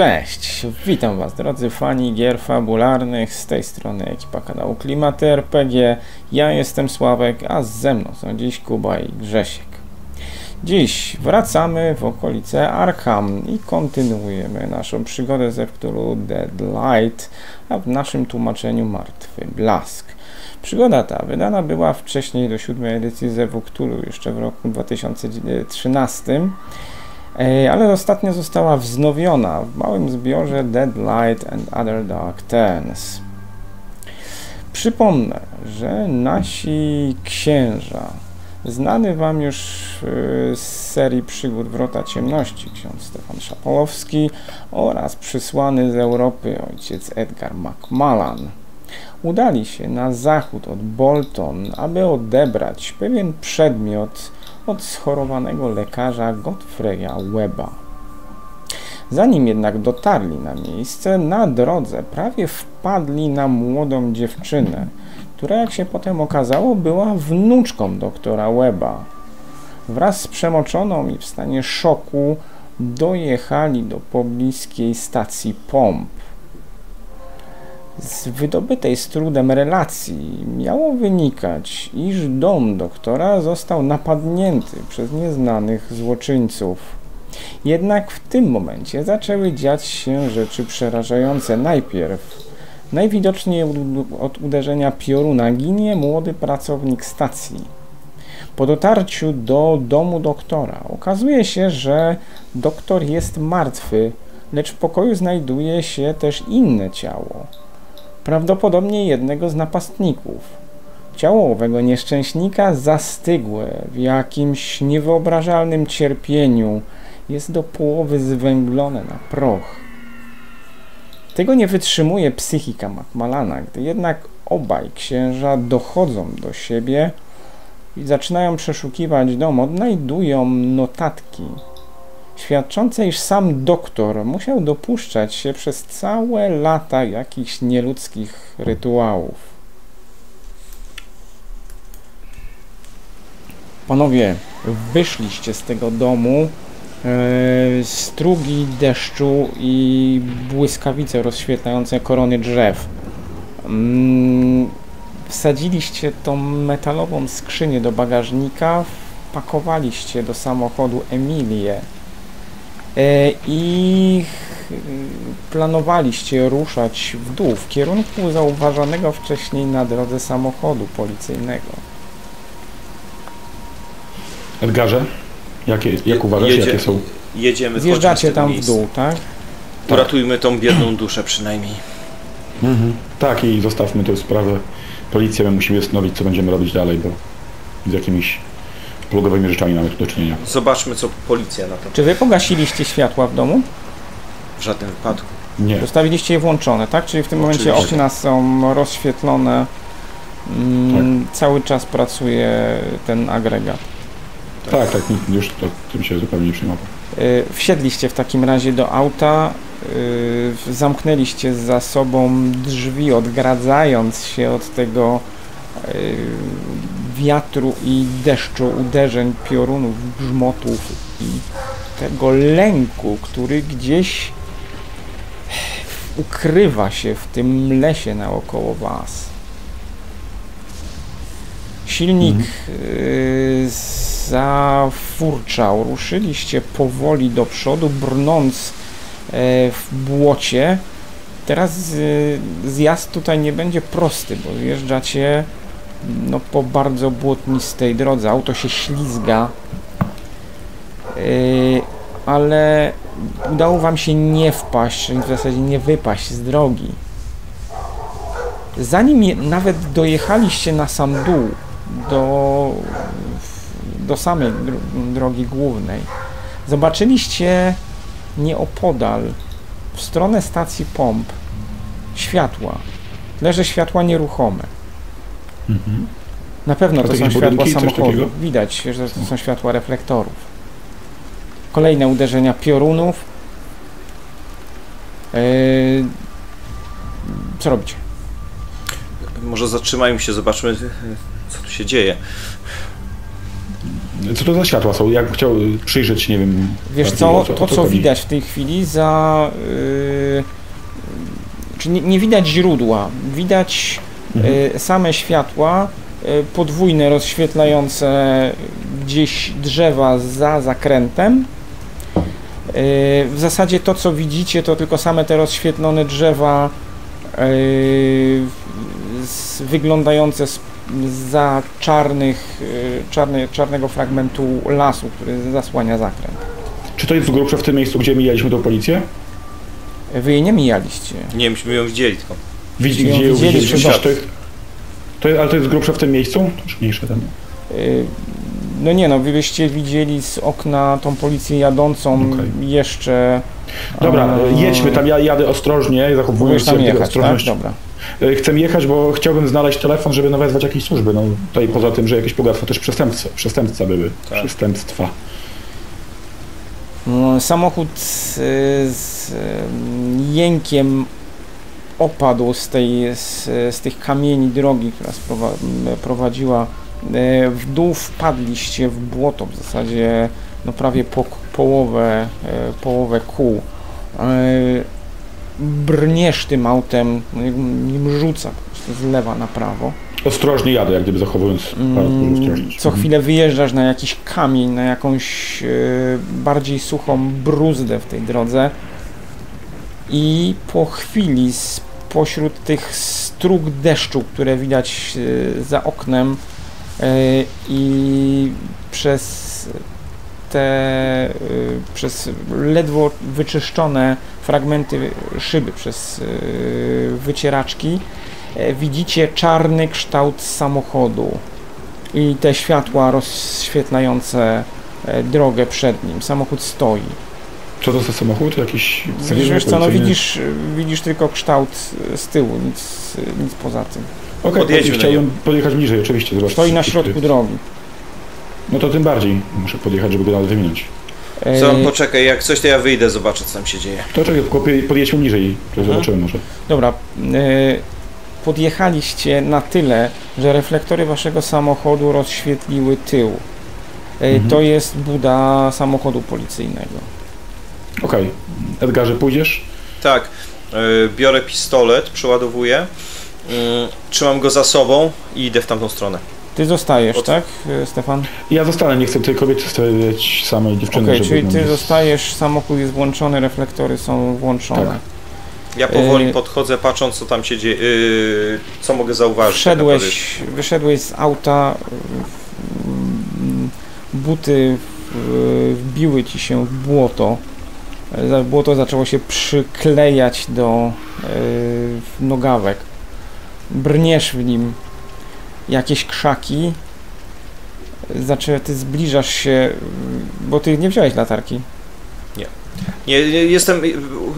Cześć, witam was drodzy fani gier fabularnych, z tej strony ekipa kanału Klimaty RPG, ja jestem Sławek, a ze mną są dziś Kuba i Grzesiek. Dziś wracamy w okolice Arkham i kontynuujemy naszą przygodę ze Cthulhu Dead Light, a w naszym tłumaczeniu Martwy Blask. Przygoda ta wydana była wcześniej do siódmej edycji Zewu Cthulhu jeszcze w roku 2013, e, ale ostatnio została wznowiona w małym zbiorze Dead Light and Other Dark Turns. Przypomnę, że nasi księża, znany Wam już e, z serii przygód Wrota Ciemności, ksiądz Stefan Szapolowski oraz przysłany z Europy ojciec Edgar Macmillan, udali się na zachód od Bolton, aby odebrać pewien przedmiot od schorowanego lekarza Godfreya Weba. Zanim jednak dotarli na miejsce, na drodze prawie wpadli na młodą dziewczynę, która, jak się potem okazało, była wnuczką doktora Weba. Wraz z przemoczoną i w stanie szoku dojechali do pobliskiej stacji pomp. Z wydobytej z trudem relacji miało wynikać, iż dom doktora został napadnięty przez nieznanych złoczyńców. Jednak w tym momencie zaczęły dziać się rzeczy przerażające. Najpierw, najwidoczniej od uderzenia pioruna, ginie młody pracownik stacji. Po dotarciu do domu doktora okazuje się, że doktor jest martwy, lecz w pokoju znajduje się też inne ciało prawdopodobnie jednego z napastników. Ciało owego nieszczęśnika zastygłe w jakimś niewyobrażalnym cierpieniu jest do połowy zwęglone na proch. Tego nie wytrzymuje psychika Macmalana, gdy jednak obaj księża dochodzą do siebie i zaczynają przeszukiwać dom, odnajdują notatki świadczące, iż sam doktor musiał dopuszczać się przez całe lata jakichś nieludzkich rytuałów. Panowie, wyszliście z tego domu, e, strugi deszczu i błyskawice rozświetlające korony drzew. Mm, wsadziliście tą metalową skrzynię do bagażnika, wpakowaliście do samochodu Emilię i planowaliście ruszać w dół w kierunku zauważonego wcześniej na drodze samochodu policyjnego. Edgarze, jakie, jak uważasz, Jedzie, jakie są? Jedziemy, Zjeżdżacie tam w dół, tak? Uratujmy tą biedną duszę przynajmniej. Mhm. Tak i zostawmy tę sprawę. Policja my musimy stanowić, co będziemy robić dalej, bo z jakimiś plugowymi rzeczami mamy tu do czynienia. Zobaczmy, co policja na to. Czy wy pogasiliście światła w domu? W żadnym wypadku. Nie. Zostawiliście je włączone, tak? Czyli w tym momencie Oczywiście. okna są rozświetlone. Mm, Cały czas pracuje ten agregat. Tak, tak, nikt już to, tym się zupełnie nie przejmował. Y, Wsiedliście w takim razie do auta, y, zamknęliście za sobą drzwi, odgradzając się od tego y, wiatru i deszczu, uderzeń, piorunów, grzmotów i tego lęku, który gdzieś ukrywa się w tym lesie naokoło was. Silnik y, zafurczał, ruszyliście powoli do przodu, brnąc e, w błocie. Teraz y, zjazd tutaj nie będzie prosty, bo zjeżdżacie no, po bardzo błotnistej drodze. Auto się ślizga, yy, ale udało Wam się nie wpaść, w zasadzie nie wypaść z drogi. Zanim je, nawet dojechaliście na sam dół, do, do samej dro- drogi głównej, zobaczyliście nieopodal, w stronę stacji pomp, światła. Leży światła nieruchome. Mhm. Na pewno to to są światła takiego? Widać, że to są światła reflektorów. Kolejne uderzenia piorunów. Yy... Co robicie? Może zatrzymajmy się, zobaczmy, co tu się dzieje. Co to za światła są? Jak chciał przyjrzeć, nie wiem... Wiesz co, to o co widać w tej chwili za... Yy, czy nie, nie widać źródła, widać Mhm. yy, same światła, yy, podwójne rozświetlające gdzieś drzewa za zakrętem. Yy, w zasadzie to co widzicie to tylko same te rozświetlone drzewa wyglądające z, za czarnych, czarny, czarnego fragmentu lasu, który zasłania zakręt. Czy to jest z grubsza w tym miejscu, gdzie mijaliśmy tą policję? Wy jej nie mijaliście. Nie, myśmy ją widzieli tylko. Widzi, ją gdzie ją widzieliśmy? tak. To jest, ale to jest z grubsza w tym miejscu? To już mniejsze tam. Yy, No nie no, wy byście widzieli z okna tą policję jadącą Okej. jeszcze... Dobra, a, jedźmy tam, ja jadę ostrożnie, zachowując sobie jechać, tak? ostrożność. Dobra. E, Chcę jechać, bo chciałbym znaleźć telefon, żeby wezwać jakieś służby. No tutaj poza tym, że jakieś pogarstwa też przestępcy, przestępca były. Tak. Przestępstwa. No, Samochód y, z y, jękiem opadł z, tej, z, z tych kamieni drogi, która sprowa- prowadziła y, w dół. Wpadliście w błoto w zasadzie no, prawie po, połowę, y, połowę kół. Y, Brniesz tym autem, no, nim rzuca po prostu z lewa na prawo. Ostrożnie jadę, jak gdyby zachowując Mm. Co chwilę wyjeżdżasz na jakiś kamień, na jakąś e, bardziej suchą bruzdę w tej drodze i po chwili spośród tych strug deszczu, które widać e, za oknem e, i przez te e, przez ledwo wyczyszczone fragmenty szyby przez wycieraczki widzicie czarny kształt samochodu i te światła rozświetlające drogę przed nim. Samochód stoi. Co to za samochód? Jakiś Widzisz, cywilny, wiesz co, no widzisz, widzisz tylko kształt z tyłu, nic, nic poza tym. Okej, do chciałem podjechać bliżej, oczywiście. zobaczyć, Stoi na środku drogi. No to tym bardziej muszę podjechać, żeby go nawet wyminąć. E, Co, poczekaj, jak coś to ja wyjdę, zobaczę co tam się dzieje. To czekaj, podjedźmy bliżej, to Mhm. zobaczymy może. Dobra, e, podjechaliście na tyle, że reflektory waszego samochodu rozświetliły tył. E, Mhm. To jest buda samochodu policyjnego. Okej. Edgarze, pójdziesz? Tak, y, biorę pistolet, przeładowuję, y, trzymam go za sobą i idę w tamtą stronę. Ty zostajesz, Od- tak, e, Stefan? Ja zostanę, nie chcę tej kobiety stawiać samej dziewczyny, Okej, żeby czyli ty jest- zostajesz, samochód jest włączony, reflektory są włączone. Tak. Ja powoli Y- podchodzę, patrząc co tam się dzieje, y, co mogę zauważyć. tak. Wszedłeś, wyszedłeś z auta, mm, buty w- wbiły ci się w błoto. E, Błoto zaczęło się przyklejać do e, nogawek. Brniesz w nim jakieś krzaki. Zaczę, ty zbliżasz się, bo ty nie wziąłeś latarki. Nie, nie, jestem,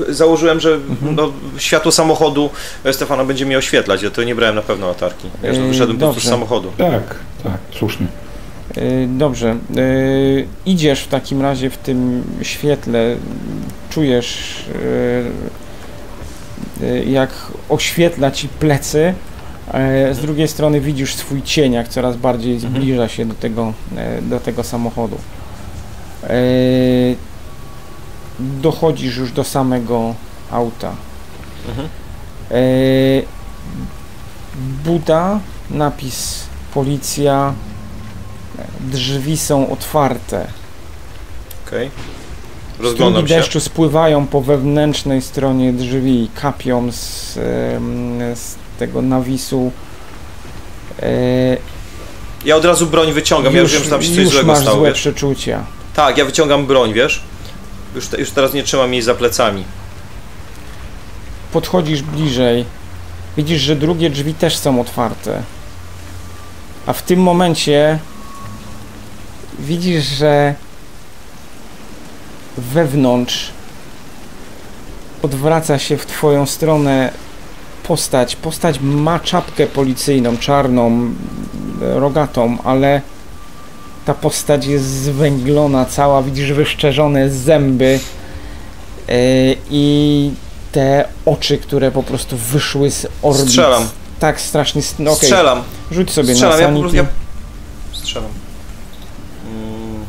założyłem, że Mhm. no, światło samochodu e, Stefana będzie mi oświetlać, ja to nie brałem na pewno latarki. Wiesz, no, Yy, wyszedłem po prostu z samochodu. Tak, tak, słusznie. Y, Dobrze. Y, Idziesz w takim razie w tym świetle, czujesz y, jak oświetla ci plecy. Z drugiej strony widzisz swój cień, jak coraz bardziej Mhm. zbliża się do tego, do tego samochodu. Dochodzisz już do samego auta. Mhm. Buda, napis policja, drzwi są otwarte. Okej. Strugi Rozglądam się. deszczu spływają po wewnętrznej stronie drzwi, kapią z, z tego nawisu. E, Ja od razu broń wyciągam, ja już wiem, że tam się coś złego masz stało, złe wiesz? przeczucia. Tak, ja wyciągam broń, wiesz? Już, te, już teraz nie trzymam jej za plecami. Podchodzisz bliżej, widzisz, że drugie drzwi też są otwarte. A w tym momencie widzisz, że wewnątrz odwraca się w twoją stronę postać. Postać ma czapkę policyjną, czarną, rogatą, ale ta postać jest zwęglona cała, widzisz wyszczerzone zęby yy, i te oczy, które po prostu wyszły z orbit. Strzelam. Tak, strasznie. No, okej. Strzelam. Rzuć sobie Strzelam, na ja po sanity. prostu... Ja... Strzelam. Mm,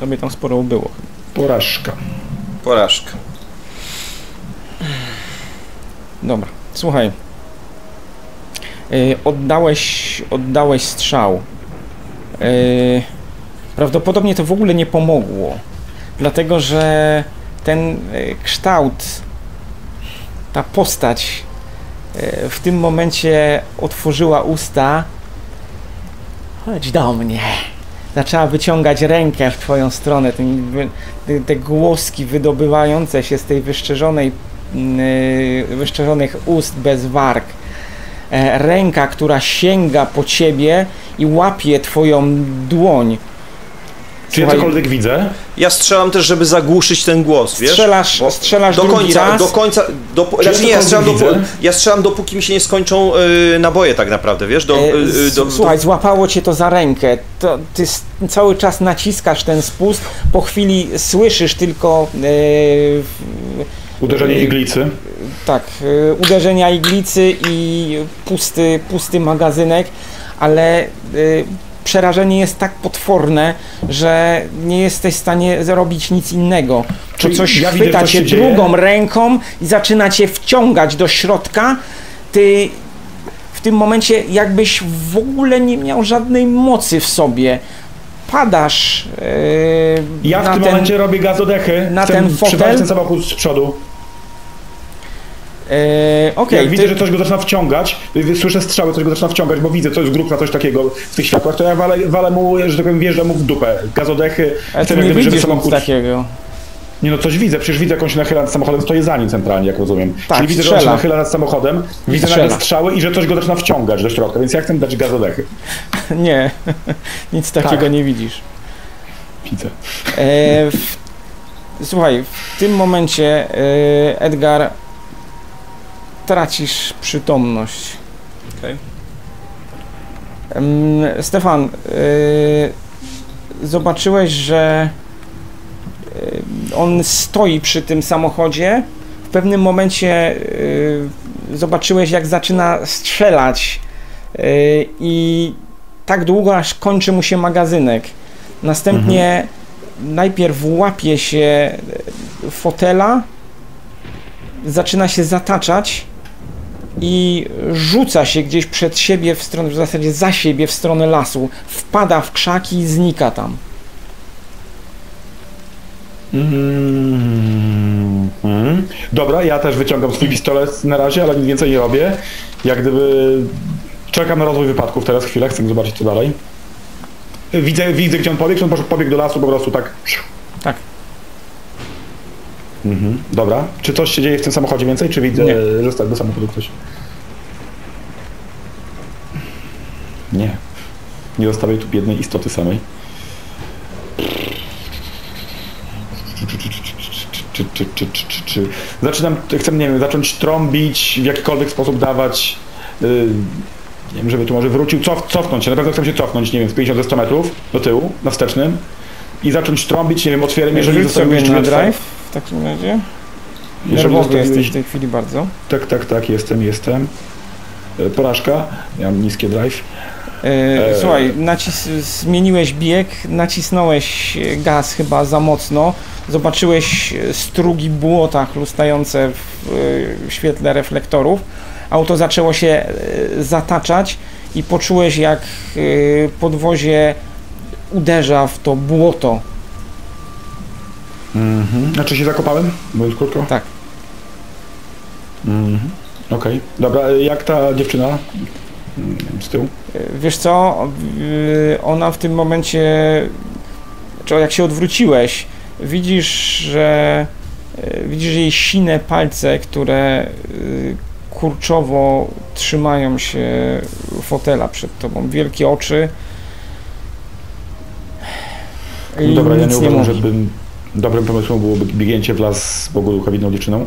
Tobie tam sporo było. Porażka. Porażka. Dobra, słuchaj. Yy, oddałeś, oddałeś strzał. Yy, prawdopodobnie to w ogóle nie pomogło. Dlatego, że ten yy, kształt, ta postać yy, w tym momencie otworzyła usta. Chodź do mnie. Zaczęła wyciągać rękę w twoją stronę. Te, głoski wydobywające się z tej wyszczerzonej yy, wyszczerzonych ust bez warg. E, Ręka, która sięga po ciebie i łapie twoją dłoń. Czy ja Słuchaj, cokolwiek widzę? Ja strzelam też, żeby zagłuszyć ten głos, wiesz? Strzelasz, Bo strzelasz do końca, raz. do końca, do, Czy ja znaczy nie, ja strzelam, cokolwiek do, widzę? ja strzelam dopóki mi się nie skończą y, naboje tak naprawdę, wiesz? Do, E, y, do, Słuchaj, do, złapało cię to za rękę. To, ty cały czas naciskasz ten spust. Po chwili słyszysz tylko e, Uderzenie iglicy. tak, e, uderzenia iglicy i pusty, pusty magazynek, ale e, przerażenie jest tak potworne, że nie jesteś w stanie zrobić nic innego. Czyli coś ja widzę, chwyta co cię się dzieje? drugą ręką i zaczyna cię wciągać do środka. Ty w tym momencie jakbyś w ogóle nie miał żadnej mocy w sobie. Padasz e, Ja w tym ten, momencie robię gazodechy. na ten fotel? ten samochód z przodu. E, Okej, Jak widzę, ty- że coś go zaczyna wciągać, słyszę strzały, coś go zaczyna wciągać, bo widzę, co jest grób na coś takiego w tych światłach, to ja walę, walę mu, że tak powiem, wjeżdżam mu w dupę. Gazodechy, ale ty nie gdyby, widzisz nic takiego. Nie no, coś widzę, przecież widzę, jak on się nachyla nad samochodem, stoję za nim centralnie, jak rozumiem. Tak, Czyli widzę, że on się strzela. nachyla nad samochodem, widzę strzela. nagle strzały i że coś go zaczyna wciągać do środka, więc ja chcę dać gazodechy. Nie, nic takiego Tak. nie widzisz. Widzę. E, w, słuchaj, w tym momencie e, Edgar tracisz przytomność. Okej. Em, Stefan, e, zobaczyłeś, że e, on stoi przy tym samochodzie. W pewnym momencie e, zobaczyłeś, jak zaczyna strzelać e, i tak długo, aż kończy mu się magazynek. Następnie najpierw łapie się fotela, zaczyna się zataczać i rzuca się gdzieś przed siebie w stronę, w zasadzie za siebie w stronę lasu. Wpada w krzaki i znika tam. Mhm. Dobra, ja też wyciągam swój pistolet na razie, ale nic więcej nie robię. Jak gdyby czekam na rozwój wypadków teraz chwilę, chcę zobaczyć co dalej. Widzę, widzę gdzie on pobiegł, on poszedł- pobiegł do lasu po prostu tak. Mhm. Dobra. Czy coś się dzieje w tym samochodzie więcej, czy widzę, Nie. że do samochodu ktoś? Nie. Nie zostawię tu biednej istoty samej. Czy, czy, czy, czy, czy, Zaczynam, chcę, nie wiem, zacząć trąbić, w jakikolwiek sposób dawać, yy, nie wiem, żeby tu może wrócił, cof, cofnąć się, na pewno chcę się cofnąć, nie wiem, z 50 100 metrów do tyłu, na wstecznym i zacząć trąbić, nie wiem, otwieram, jeżeli zostawiam sobie na drive takim razie. Nerwowy jesteś w tej chwili bardzo. Tak, tak, tak, jestem, jestem. E, Porażka, mam niskie drive. E, Eee. Słuchaj, nacis zmieniłeś bieg, nacisnąłeś e, gaz chyba za mocno, zobaczyłeś e, strugi błota chlustające w, e, w świetle reflektorów. Auto zaczęło się e, zataczać i poczułeś jak e, podwozie uderza w to błoto. Mhm. Znaczy się zakopałem? Mówiąc krótko? Tak. Mhm. Okej. Dobra, e, jak ta dziewczyna? Z tyłu? Wiesz co, e, ona w tym momencie, czy jak się odwróciłeś, widzisz, że e, widzisz jej sine palce, które e, kurczowo trzymają się fotela przed tobą, wielkie oczy. I No dobra, ja nie nie uważam, mówi. żeby dobrym pomysłem byłoby biegnięcie w las z Bogu duchowitną dziewczyną.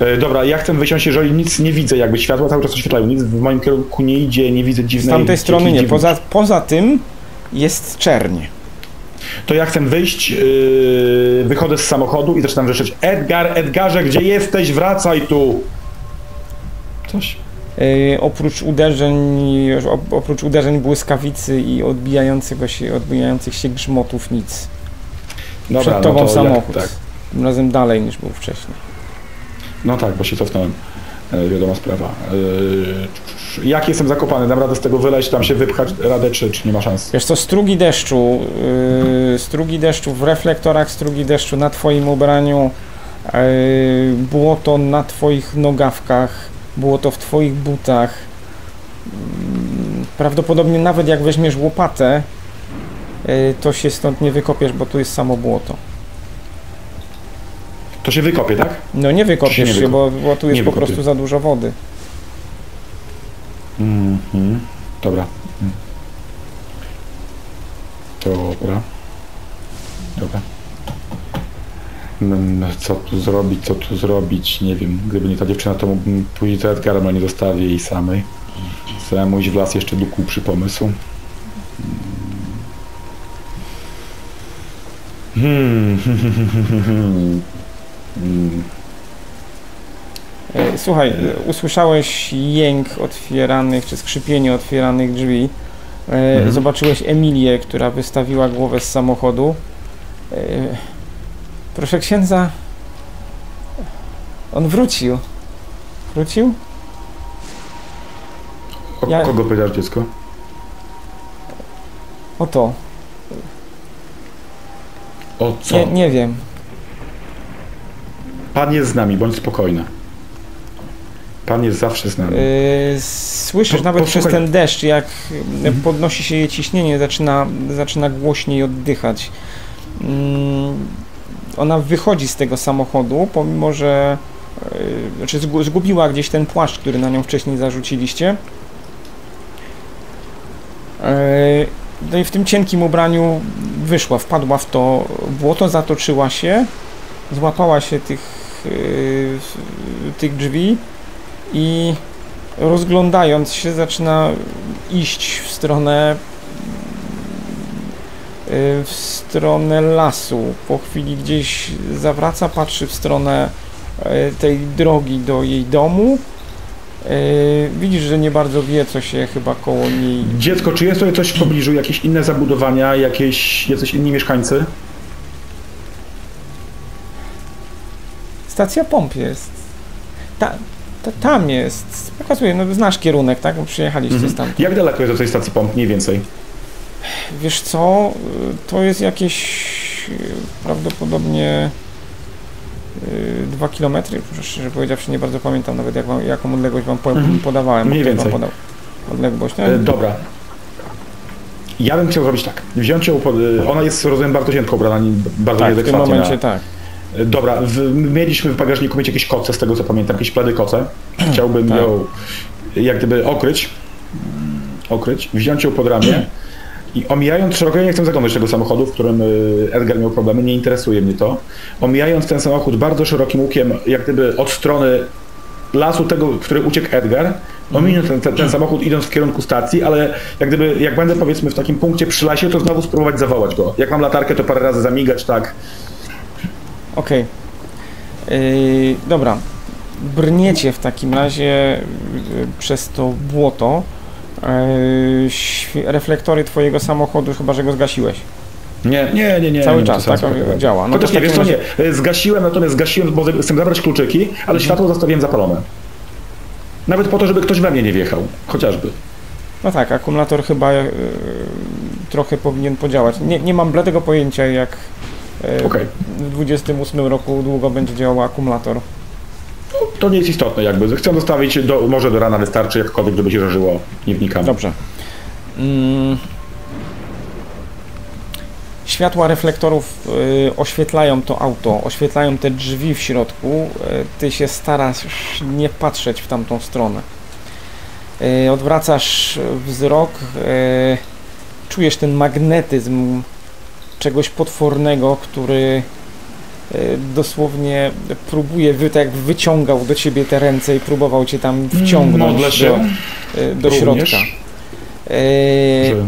E, Dobra, ja chcę wysiąść, jeżeli nic nie widzę, jakby światła cały czas oświetlają, nic w moim kierunku nie idzie, nie widzę Z dziwnej... tamtej strony nie, poza, poza tym jest czerń. To ja chcę wyjść, yy, wychodzę z samochodu i zaczynam wrzeszczeć Edgar, Edgarze, gdzie jesteś? Wracaj tu! Coś. Yy, oprócz uderzeń, op- oprócz uderzeń błyskawicy i odbijającego się, odbijających się grzmotów nic. Dobra, Przed tobą no samochód. Jak, tak. Tym razem dalej niż był wcześniej. No tak, bo się cofnąłem. E, wiadoma sprawa. E, jak jestem zakopany? Dam radę z tego wyleźć, tam się wypchać radę, czy, czy nie ma szans? Wiesz co, strugi deszczu, yy, strugi deszczu w reflektorach, strugi deszczu na twoim ubraniu, yy, błoto na twoich nogawkach, błoto w twoich butach. Yy, Prawdopodobnie nawet jak weźmiesz łopatę, to się stąd nie wykopiesz, bo tu jest samo błoto. To się wykopie, tak? No nie wykopiesz nie się, bo, bo tu jest nie po wykopię. prostu za dużo wody. Mhm. Dobra. Mm. Dobra. Dobra. Mm, Co tu zrobić, co tu zrobić? Nie wiem. Gdyby nie ta dziewczyna, to mógłbym pójść do Edgara, ale nie zostawię jej samej. Samemu iść w las jeszcze do kuprzy pomysłu. Hmm. Hmm. E, Słuchaj, usłyszałeś jęk otwieranych, czy skrzypienie otwieranych drzwi. E, Mhm. Zobaczyłeś Emilię, która wystawiła głowę z samochodu. E, Proszę księdza, on wrócił. Wrócił? O Ja- kogo pytasz dziecko? Oto. O co? Nie, nie wiem. Pan jest z nami, bądź spokojna. Pan jest zawsze z nami. E, Słyszysz Po- nawet posłuchaj. przez ten deszcz, jak Mhm. podnosi się jej ciśnienie, zaczyna, zaczyna głośniej oddychać. Mm, Ona wychodzi z tego samochodu, pomimo że e, znaczy zgu- zgubiła gdzieś ten płaszcz, który na nią wcześniej zarzuciliście. E, No i w tym cienkim ubraniu wyszła, wpadła w to błoto, zatoczyła się, złapała się tych, e, tych drzwi i rozglądając się zaczyna iść w stronę y, w stronę lasu. Po chwili gdzieś zawraca, patrzy w stronę y, tej drogi do jej domu. Y, Widzisz, że nie bardzo wie, co się chyba koło niej. Dziecko, czy jest tutaj coś w pobliżu, jakieś inne zabudowania, jakieś, jacyś inni mieszkańcy? Stacja pomp jest. Ta, ta, tam jest. Pokazuję, no znasz kierunek, tak? Przyjechaliście Mhm. stamtąd. Jak daleko jest do tej stacji pomp, mniej więcej? Wiesz co, to jest jakieś y, prawdopodobnie 2 km. Szczerze powiedziawszy, nie bardzo pamiętam nawet jak wam, jaką odległość wam Mhm. podawałem. Mniej więcej. Wam podał odległość. No, E, dobra. Ja bym chciał zrobić tak. Wziąć ją pod... e, Ona jest, rozumiem, bardzo cienko ubrana, nie- bardzo tak, w tym momencie na... tak. E, Dobra, w, mieliśmy w bagażniku mieć jakieś koce, z tego co pamiętam, jakieś pledy koce. Chciałbym Tak. ją jak gdyby okryć, okryć, wziąć ją pod ramię i omijając szeroko, ja nie chcę zaglądać tego samochodu, w którym y, Edgar miał problemy, nie interesuje mnie to. Omijając ten samochód bardzo szerokim łukiem, jak gdyby od strony lasu tego, w który uciekł Edgar, ominę ten, ten, ten samochód idąc w kierunku stacji, ale jak gdyby, jak będę powiedzmy w takim punkcie przy lasie, to znowu spróbować zawołać go. Jak mam latarkę, to parę razy zamigać, tak. Okej. Yy, dobra. Brniecie w takim razie yy, przez to błoto. Yy, świ- reflektory twojego samochodu, chyba że go zgasiłeś. Nie, nie, nie, nie. Cały nie, czas, tak? chyba. działa. No Chociaż to nie, wiesz co, nie. E, Zgasiłem, natomiast zgasiłem, bo chcę zabrać kluczyki, ale światło zostawiłem zapalone. Nawet po to, żeby ktoś we mnie nie wjechał. Chociażby. No tak, akumulator chyba e, trochę powinien podziałać. Nie, nie mam bladego pojęcia, jak e, Okej. w 28 roku długo będzie działał akumulator. To nie jest istotne jakby. Chcę zostawić, do, może do rana wystarczy, jakkolwiek, żeby się żarzyło. Nie wnikam. Dobrze. Mm. Światła reflektorów y, oświetlają to auto, oświetlają te drzwi w środku. Y, ty się starasz nie patrzeć w tamtą stronę. Y, odwracasz wzrok, y, czujesz ten magnetyzm czegoś potwornego, który dosłownie próbuje, wy, tak wyciągał do ciebie te ręce i próbował cię tam wciągnąć Modlę do, się, do również, środka. Y, że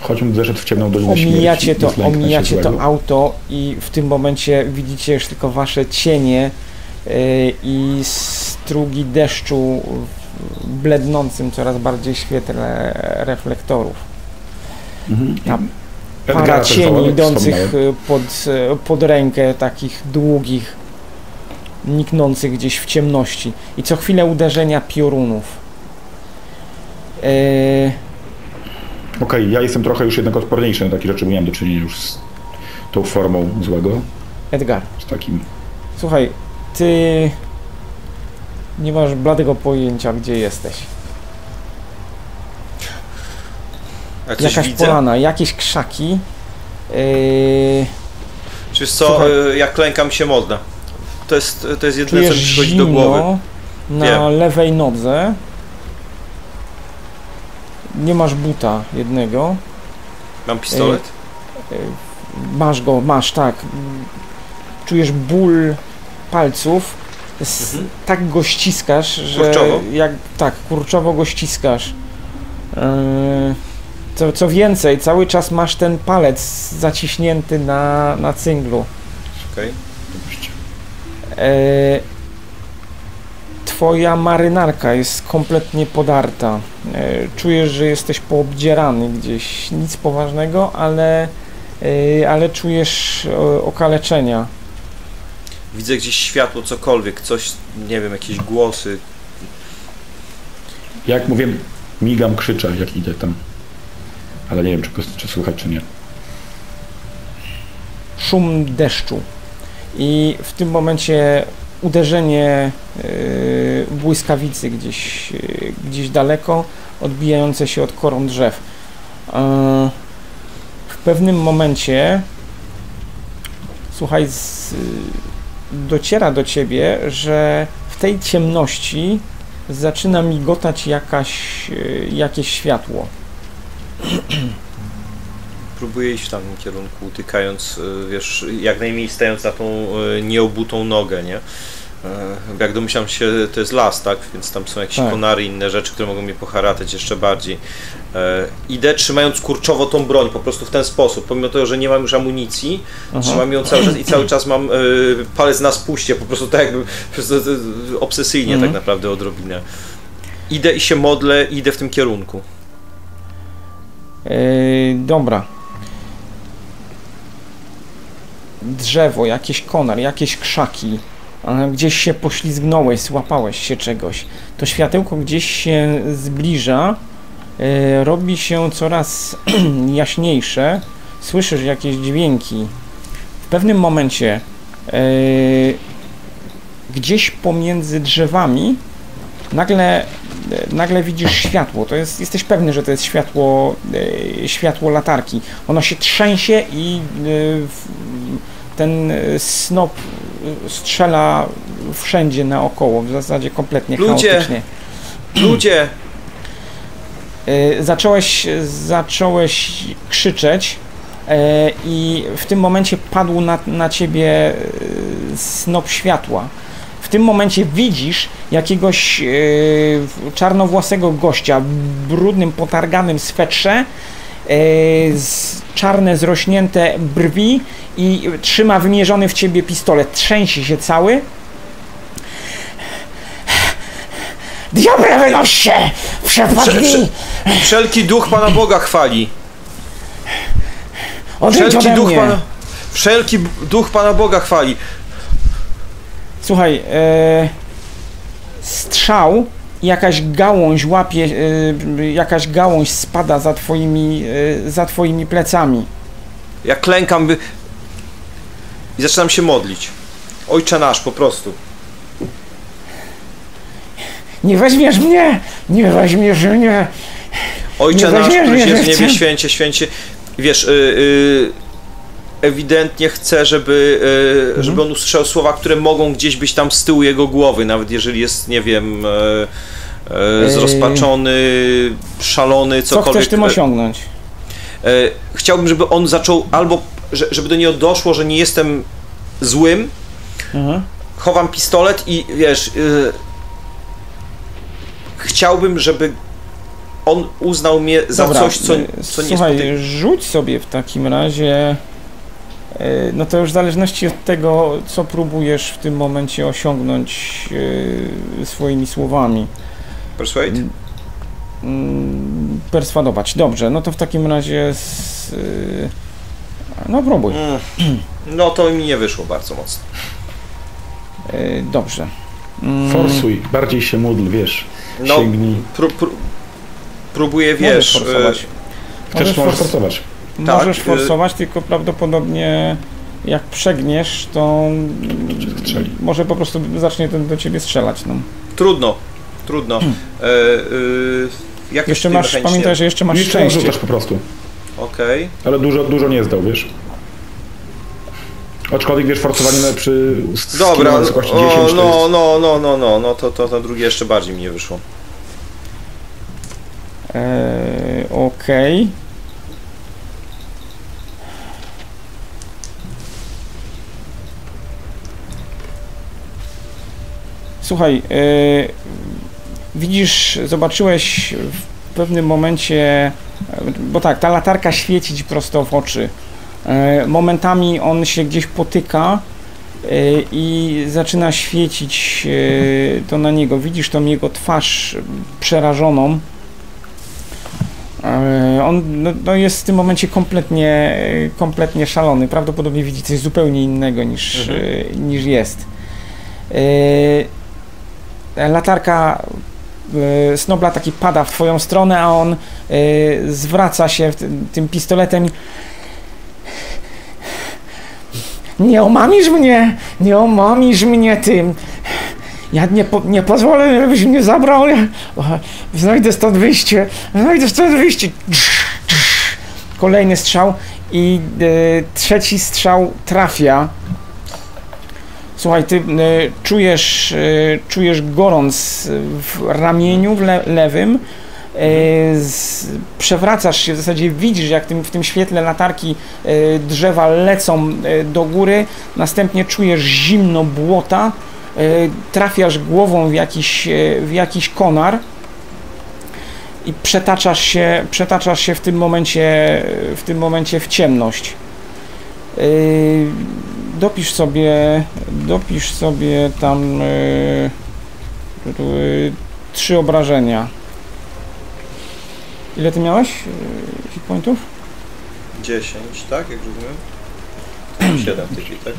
choćbym zeszedł w ciemną dolinę Omijacie śmierci, to, omijacie to auto i w tym momencie widzicie już tylko wasze cienie i strugi deszczu w blednącym coraz bardziej świetle reflektorów. Mhm. Para cieni idących y, pod, y, pod rękę, takich długich, niknących gdzieś w ciemności. I co chwilę uderzenia piorunów. Yy, Okej, ja jestem trochę już jednak odporniejszy na takie rzeczy, miałem do czynienia już z tą formą złego, Edgar, z takim... słuchaj, ty nie masz bladego pojęcia, gdzie jesteś. Coś Jakaś widzę. polana, jakieś krzaki. Yy, Czy wiesz co, Słuchaj. y, jak klękam się modlę. To jest, to jest jedyne, co mi przychodzi do głowy. na lewej nodze. Nie masz buta jednego. Mam pistolet? Masz go, masz, tak. Czujesz ból palców. Mhm. Tak go ściskasz, że Kurczowo? jak tak, kurczowo go ściskasz. Yy, co, co więcej, cały czas masz ten palec zaciśnięty na, na cynglu. Okej. E, Twoja marynarka jest kompletnie podarta. E, Czujesz, że jesteś poobdzierany gdzieś. Nic poważnego, ale, e, ale czujesz e, okaleczenia. Widzę gdzieś światło, cokolwiek, coś, nie wiem, jakieś głosy. Jak mówię, migam, krzyczę, jak idę tam. Ale nie wiem, czy, czy słychać, czy nie. Szum deszczu. I w tym momencie uderzenie e, błyskawicy gdzieś, e, gdzieś daleko, odbijające się od koron drzew. E, W pewnym momencie słuchaj, z, dociera do ciebie, że w tej ciemności zaczyna migotać jakaś, jakieś światło. Próbuję iść w tamtym kierunku, utykając, y, wiesz, jak najmniej stając na tą y, nieobutą nogę, nie? Y, Jak domyślam się, to jest las, tak? Więc tam są jakieś Tak. konary, inne rzeczy, które mogą mnie poharatać jeszcze bardziej. E, Idę trzymając kurczowo tą broń, po prostu w ten sposób. Pomimo tego, że nie mam już amunicji, Aha. trzymam ją cały czas i cały czas mam palec na spuście, po prostu tak jakby prostu, obsesyjnie Mhm. tak naprawdę odrobinę. Idę i się modlę, i idę w tym kierunku. Yy, dobra. Drzewo, jakiś konar, jakieś krzaki. Gdzieś się poślizgnąłeś, złapałeś się czegoś. To światełko gdzieś się zbliża, yy, robi się coraz jaśniejsze. Słyszysz jakieś dźwięki. W pewnym momencie yy, gdzieś pomiędzy drzewami nagle nagle widzisz światło. To jest, jesteś pewny, że to jest światło, e, światło latarki. Ono się trzęsie i e, ten e, snop strzela wszędzie naokoło, w zasadzie kompletnie Ludzie! chaotycznie. Ludzie! Zacząłeś, zacząłeś krzyczeć i w tym momencie padł na, na ciebie snop światła. W tym momencie widzisz jakiegoś e, czarnowłosego gościa w brudnym, potarganym swetrze, e, z czarne, zrośnięte brwi i trzyma wymierzony w ciebie pistolet. Trzęsie się cały. Diable wynoś się! Przepadnij! Prze- Wszelki duch Pana Boga chwali. Odejdź Wszelki ode duch mnie! Pana... Wszelki duch Pana Boga chwali. Słuchaj, e, strzał, jakaś gałąź łapie, e, jakaś gałąź spada za twoimi, e, za twoimi plecami. Ja klękam by... i zaczynam się modlić. Ojcze nasz, po prostu. Nie weźmiesz mnie! Nie weźmiesz mnie! Ojcze Nie nasz, któryś jest w nie niebie, święcie, święcie. Wiesz, y, y, ewidentnie chcę, żeby, y, Mhm. żeby on usłyszał słowa, które mogą gdzieś być tam z tyłu jego głowy, nawet jeżeli jest, nie wiem, e, e, zrozpaczony, szalony, Co cokolwiek. chcesz tym e, osiągnąć? E, chciałbym, żeby on zaczął albo, że, żeby do niego doszło, że nie jestem złym, Mhm. chowam pistolet i wiesz, chciałbym, żeby on uznał mnie za Dobra, coś, co, e, co nie Słuchaj, spotyka. rzuć sobie w takim razie. E, No to już w zależności od tego, co próbujesz w tym momencie osiągnąć e, swoimi słowami. Persuade? Mm, perswadować. Dobrze, no to w takim razie z, y, No próbuj. Mm. No to mi nie wyszło bardzo mocno. Dobrze. Mm, Forsuj, bardziej się módl, wiesz. No, Sięgnij. Pró, pró, próbuję, Możesz wiesz... forsować. y, Chcesz, Możesz możesz fors- forsować. Możesz tak, y- forsować, tylko prawdopodobnie jak przegniesz, to strzeli. może po prostu zacznie ten do ciebie strzelać. No. Trudno, trudno. E, y, jak Jeszcze masz, mechanicznie? pamiętaj, że jeszcze masz Jeszcze szczęście. rzucasz po prostu. Okej. Ale dużo, dużo nie zdał, wiesz. Aczkolwiek wiesz, forsowanie na- przy Dobra, o, wysokości 10 to no, no, no, no, no, no, to, to, to drugie jeszcze bardziej mi nie wyszło. Eee, Okej. Słuchaj, e, widzisz, zobaczyłeś w pewnym momencie, bo tak, ta latarka świeci ci prosto w oczy. E, momentami on się gdzieś potyka e, i zaczyna świecić to na niego. Widzisz tą jego twarz przerażoną. On no, no jest w tym momencie kompletnie, kompletnie szalony. Prawdopodobnie widzi coś zupełnie innego niż, Mhm. niż jest. E, Latarka e, Snobla taki pada w twoją stronę, a on e, zwraca się tym- pistoletem. Nie omamisz mnie! Nie omamisz mnie tym! Ja nie, po, nie pozwolę, żebyś mnie zabrał. Ja, o, znajdę stąd wyjście. Znajdę stąd wyjście. Kolejny strzał i e, trzeci strzał trafia. Słuchaj, ty e, czujesz, e, czujesz gorąc w ramieniu w le, lewym. E, z, przewracasz się, w zasadzie widzisz, jak tym, w tym świetle latarki drzewa lecą do góry. Następnie czujesz zimno błota trafiasz głową w jakiś, w jakiś konar i przetaczasz się, przetaczasz się w tym momencie w tym momencie w ciemność. Dopisz sobie dopisz sobie tam e, e, trzy obrażenia. Ile ty miałeś e, hit pointów? 10, tak, jak rozumiem? 7 w tej chwili, tak?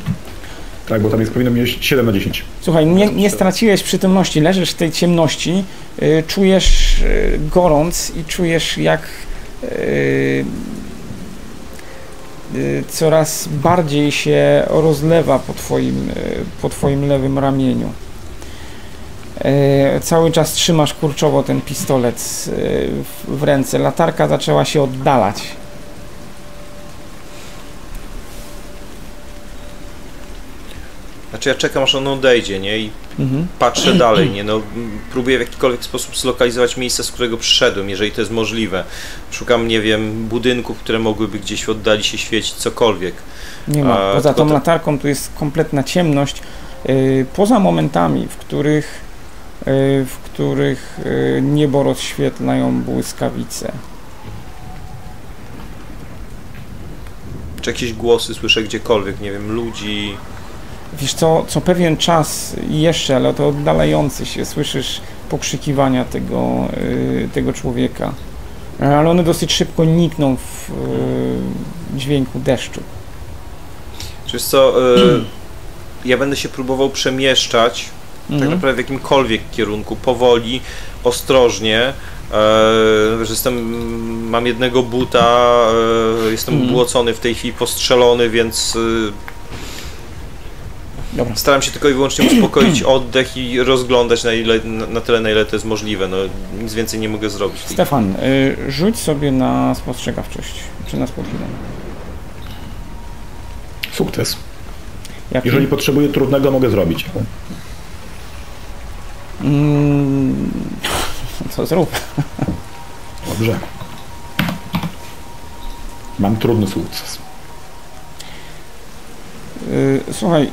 Tak, bo tam jest powinno mieć 7 na 10. Słuchaj, nie, nie straciłeś przytomności, leżysz w tej ciemności, y, czujesz y, gorąc i czujesz jak y, coraz bardziej się rozlewa po twoim, y, po twoim lewym ramieniu. Y, cały czas trzymasz kurczowo ten pistolet y, w ręce. Latarka zaczęła się oddalać. Znaczy ja czekam aż on odejdzie, nie? I Mhm. patrzę dalej, nie? No, próbuję w jakikolwiek sposób zlokalizować miejsce, z którego przyszedłem, jeżeli to jest możliwe. Szukam, nie wiem, budynków, które mogłyby gdzieś oddali się świecić, cokolwiek. Nie ma. A, Poza tylko tą to- latarką tu jest kompletna ciemność. Yy, Poza momentami, w których, yy, w których yy, niebo rozświetlają błyskawice. Czy jakieś głosy słyszę gdziekolwiek, nie wiem, ludzi. Wiesz co, co pewien czas jeszcze, ale to oddalający się, słyszysz pokrzykiwania tego, yy, tego człowieka. Ale one dosyć szybko nikną w yy, dźwięku deszczu. Czy co, y, ja będę się próbował przemieszczać tak Mhm. naprawdę w jakimkolwiek kierunku, powoli, ostrożnie. E, że jestem, mam jednego buta, e, jestem ubłocony w tej chwili, postrzelony, więc y, Dobra. staram się tylko i wyłącznie uspokoić oddech i rozglądać na, ile, na, na tyle, na ile to jest możliwe. No, nic więcej nie mogę zrobić. Stefan, yy, rzuć sobie na spostrzegawczość, czy na spot hidden. Sukces. Jak Jeżeli potrzebuję trudnego, mogę zrobić. Mm, to zrób. Dobrze. Mam trudny sukces. Y, Słuchaj,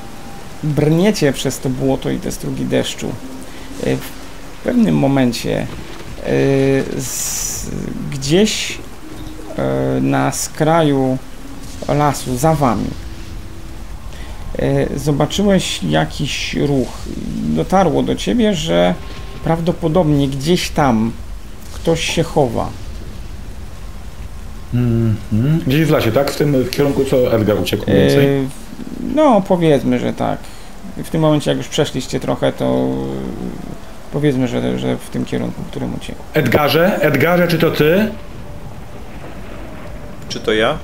brniecie przez to błoto i te strugi deszczu. Y, W pewnym momencie y, gdzieś y, na skraju lasu, za wami, zobaczyłeś jakiś ruch. Dotarło do ciebie, że prawdopodobnie gdzieś tam ktoś się chowa. Mhm. Gdzieś w lasie, tak? W tym w kierunku, co Edgar uciekł mniej więcej. E, no, powiedzmy, że tak. W tym momencie, jak już przeszliście trochę, to powiedzmy, że, że w tym kierunku, w którym uciekł. Edgarze? Edgarze, czy to ty? Czy to ja?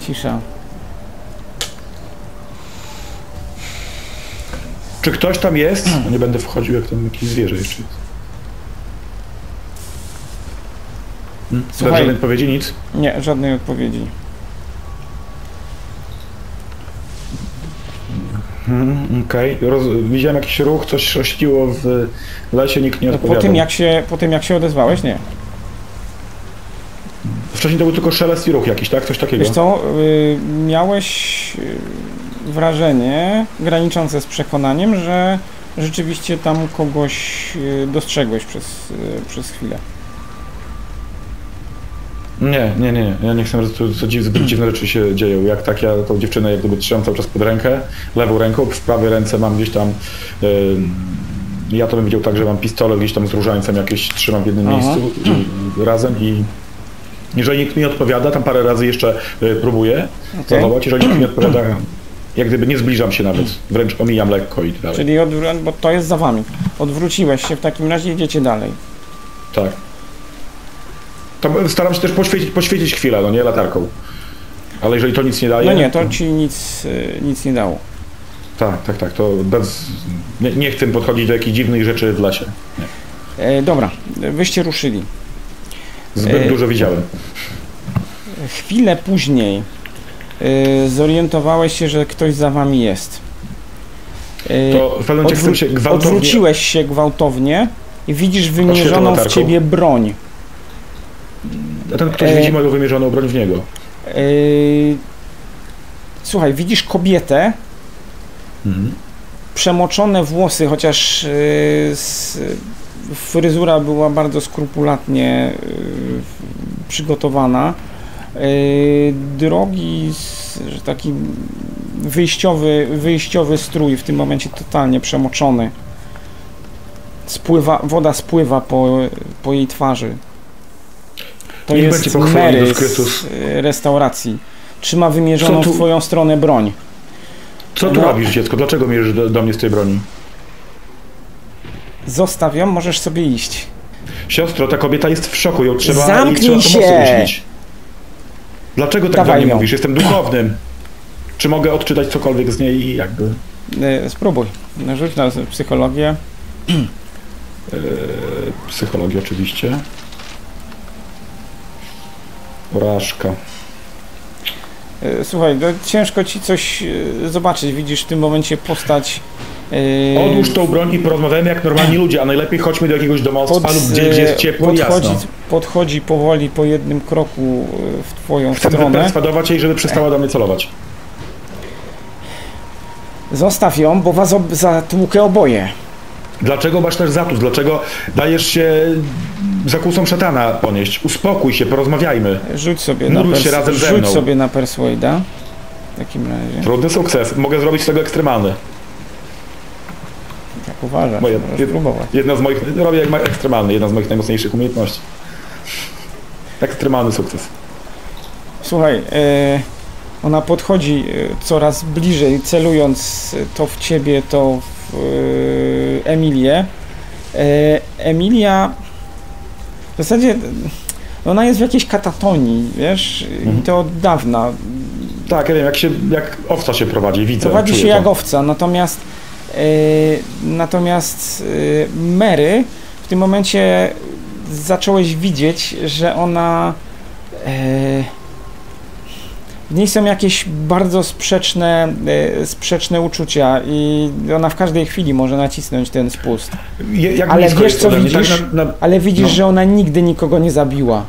Cisza. Czy ktoś tam jest? No nie będę wchodził, jak tam jakieś zwierzę jeszcze jest. Słuchaj. Żadnej odpowiedzi, nic? Nie, żadnej odpowiedzi. Mhm, Okej. Roz- Widziałem jakiś ruch, coś szościło w lesie, nikt nie No, odpowiadał. po, tym, jak się, po tym, jak się odezwałeś, nie. Wcześniej to był tylko szelest i ruch jakiś, tak? Coś takiego. Wiesz co, y, miałeś y, wrażenie graniczące z przekonaniem, że rzeczywiście tam kogoś y, dostrzegłeś przez, y, przez chwilę. Nie, nie, nie. Ja nie chcę, że tu co dziwne rzeczy się dzieją. Jak tak, ja tą dziewczynę jak gdyby trzymam cały czas pod rękę, lewą ręką, w prawej ręce mam gdzieś tam... y, ja to bym widział tak, że mam pistolet gdzieś tam z różańcem jakieś trzymam w jednym Aha. miejscu i, razem i jeżeli nikt mi nie odpowiada, tam parę razy jeszcze y, próbuję Okej. zachować, jeżeli nikt mi nie odpowiada, jak gdyby nie zbliżam się nawet, wręcz omijam lekko i dalej. Czyli, odwró- bo to jest za wami. Odwróciłeś się, w takim razie idziecie dalej. Tak. Tam staram się też poświecić, poświecić chwilę, no nie latarką. Ale jeżeli to nic nie daje... No nie, to ci nic, y, nic nie dało. Tak, tak, tak, to bez... Nie, nie chcę podchodzić do jakichś dziwnych rzeczy w lesie. E, dobra, wyście ruszyli. Zbyt Ej. dużo widziałem. Chwilę później y, zorientowałeś się, że ktoś za wami jest. Y, To w pewnym chcę się gwałtownie... Odwróciłeś się gwałtownie i widzisz wymierzoną w ciebie broń. A ten ktoś E. widzi moją wymierzoną broń w niego. Yy, Słuchaj, widzisz kobietę, Mhm. przemoczone włosy, chociaż s- fryzura była bardzo skrupulatnie yy, przygotowana. Yy, Drogi, taki wyjściowy, wyjściowy strój w tym momencie totalnie przemoczony. Spływa, woda spływa po, po jej twarzy. To Niech jest Mary z restauracji. Trzyma wymierzoną tu- w twoją stronę broń. Co tu No. robisz, dziecko? Dlaczego mierzysz do, do mnie z tej broni? Zostaw ją, możesz sobie iść. Siostro, ta kobieta jest w szoku, ją trzeba, Zamknij trzeba się! Dlaczego tak Dawaj do mnie mówisz? Jestem duchownym. Czy mogę odczytać cokolwiek z niej i jakby... Y, Spróbuj. Rzuć na psychologię. E, psychologię oczywiście. Porażka. Y, Słuchaj, no, ciężko ci coś y, zobaczyć. Widzisz w tym momencie postać. y, Odłóż tą broń i porozmawiajmy jak normalni ludzie, a najlepiej chodźmy do jakiegoś domostwa lub gdzie, gdzie jest ciepło i podchodzi, jasno. podchodzi powoli po jednym kroku w twoją Chcę stronę. wyperswadować jej, żeby przestała do mnie celować. Zostaw ją, bo was ob- zatłukę oboje. Dlaczego masz też zatus? Dlaczego dajesz się zakusą szatana ponieść? Uspokój się, porozmawiajmy. Rzuć sobie Módl na się razem ze rzuć mną. sobie na Persuada. W takim razie. Trudny sukces. Mogę zrobić z tego ekstremalny. Tak uważasz, Moje- jed- próbować. Jedna z moich, robię jak ma- ekstremalny, jedna z moich najmocniejszych umiejętności. Ekstremalny sukces. Słuchaj, e, ona podchodzi e, coraz bliżej, celując e, to w ciebie, to w e, Emilię. Emilia w zasadzie ona jest w jakiejś katatonii, wiesz, i Mhm. to od dawna. Tak, ja wiem, jak, się, jak owca się prowadzi, widzę. Prowadzi się to. jak owca, natomiast e, natomiast e, Mary w tym momencie zacząłeś widzieć, że ona e, w niej są jakieś bardzo sprzeczne, e, sprzeczne uczucia i ona w każdej chwili może nacisnąć ten spust. Je, Ale wiesz, co widzisz? Tak na, na, Ale widzisz, No. że ona nigdy nikogo nie zabiła.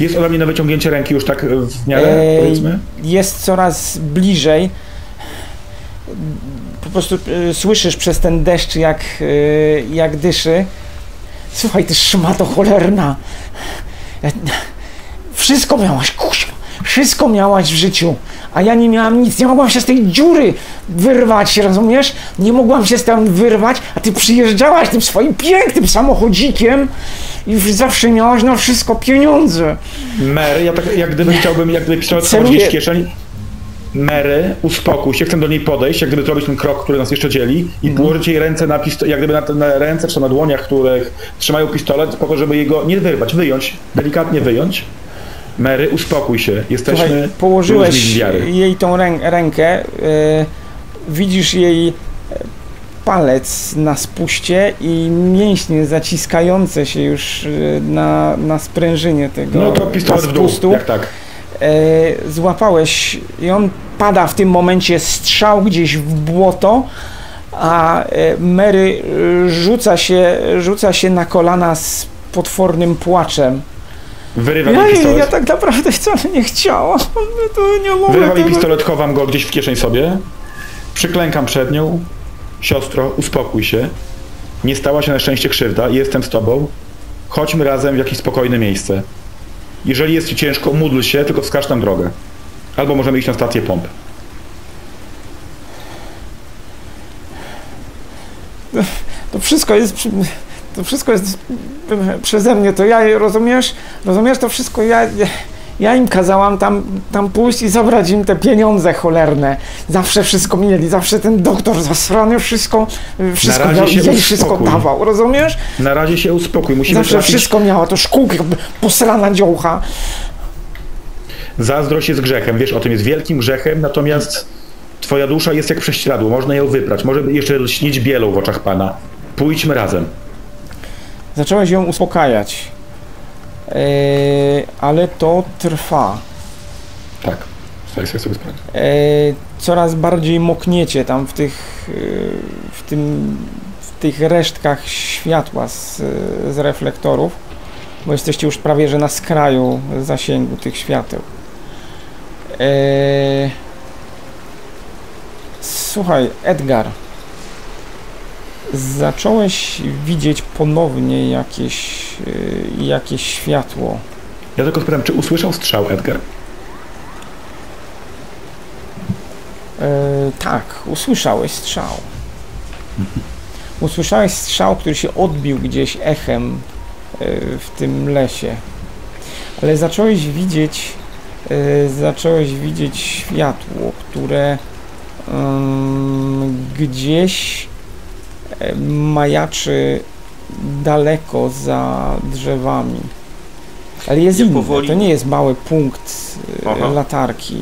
jest ode mnie na wyciągnięcie ręki już tak w miarę, Ej, powiedzmy? jest coraz bliżej. Po prostu e, słyszysz przez ten deszcz, jak, e, jak dyszy. Słuchaj, ty szmato cholerna. E, Wszystko miałaś, kuźwa. Wszystko miałaś w życiu, a ja nie miałam nic. Nie mogłam się z tej dziury wyrwać, rozumiesz? Nie mogłam się z tam wyrwać, a ty przyjeżdżałaś tym swoim pięknym samochodzikiem i zawsze miałaś na wszystko pieniądze. Mary, ja tak jak gdyby chciałbym, jak gdyby Celuję- schodzić z kieszeni. Mary, uspokój się, chcę do niej podejść, jak gdyby zrobić ten krok, który nas jeszcze dzieli i położyć jej ręce na pistolet, jak gdyby na, na ręce czy na dłoniach, których trzymają pistolet, po to, żeby jego nie wyrwać, wyjąć, delikatnie wyjąć. Mary, uspokój się, jesteśmy Słuchaj, położyłeś jej tą rę rękę, y, widzisz jej palec na spuście i mięśnie zaciskające się już y, na, na sprężynie tego No to pistolet w dół, jak tak. E, złapałeś i on pada w tym momencie strzał gdzieś w błoto, a e, Mary rzuca się, rzuca się na kolana z potwornym płaczem. Wyrywa Ja, mi ja pistolet. tak naprawdę wcale nie chciałam, nie mogę Wyrywa mi pistolet, chowam go gdzieś w kieszeń sobie. Przyklękam przed nią. Siostro, uspokój się. Nie stała się na szczęście krzywda, jestem z tobą. Chodźmy razem w jakieś spokojne miejsce. Jeżeli jest ci ciężko, módl się, tylko wskaż nam drogę. Albo możemy iść na stację pomp. To wszystko jest... przy- To wszystko jest przeze mnie, to ja, rozumiesz? Rozumiesz, to wszystko ja... ja- im kazałam tam, tam pójść i zabrać im te pieniądze cholerne. Zawsze wszystko mieli, zawsze ten doktor zasrany wszystko, wszystko razie miał się jej wszystko uspokój. dawał, rozumiesz? Na razie się uspokój, musimy Zawsze trafić... wszystko miała, to szkółka posrana dziołcha. Zazdrość jest grzechem, wiesz o tym, jest wielkim grzechem, natomiast twoja dusza jest jak prześcieradło, można ją wyprać, może jeszcze lśnić bielą w oczach Pana. Pójdźmy razem. Zacząłeś ją uspokajać. Yy, ale to trwa. Tak, zdaję sobie sprawę. E, coraz bardziej mokniecie tam w tych, e, w tym, w tych resztkach światła z, z reflektorów, bo jesteście już prawie że na skraju zasięgu tych świateł. Słuchaj, Edgar, zacząłeś widzieć ponownie jakieś, e, jakieś światło. Ja tylko spytam, czy usłyszał strzał Edgar? E, tak, usłyszałeś strzał. Usłyszałeś strzał, który się odbił gdzieś echem e, w tym lesie. Ale zacząłeś widzieć, e, zacząłeś widzieć światło, które mm, gdzieś majaczy daleko za drzewami. Ale jest Ja inne. powoli- To nie jest mały punkt e, Aha. latarki.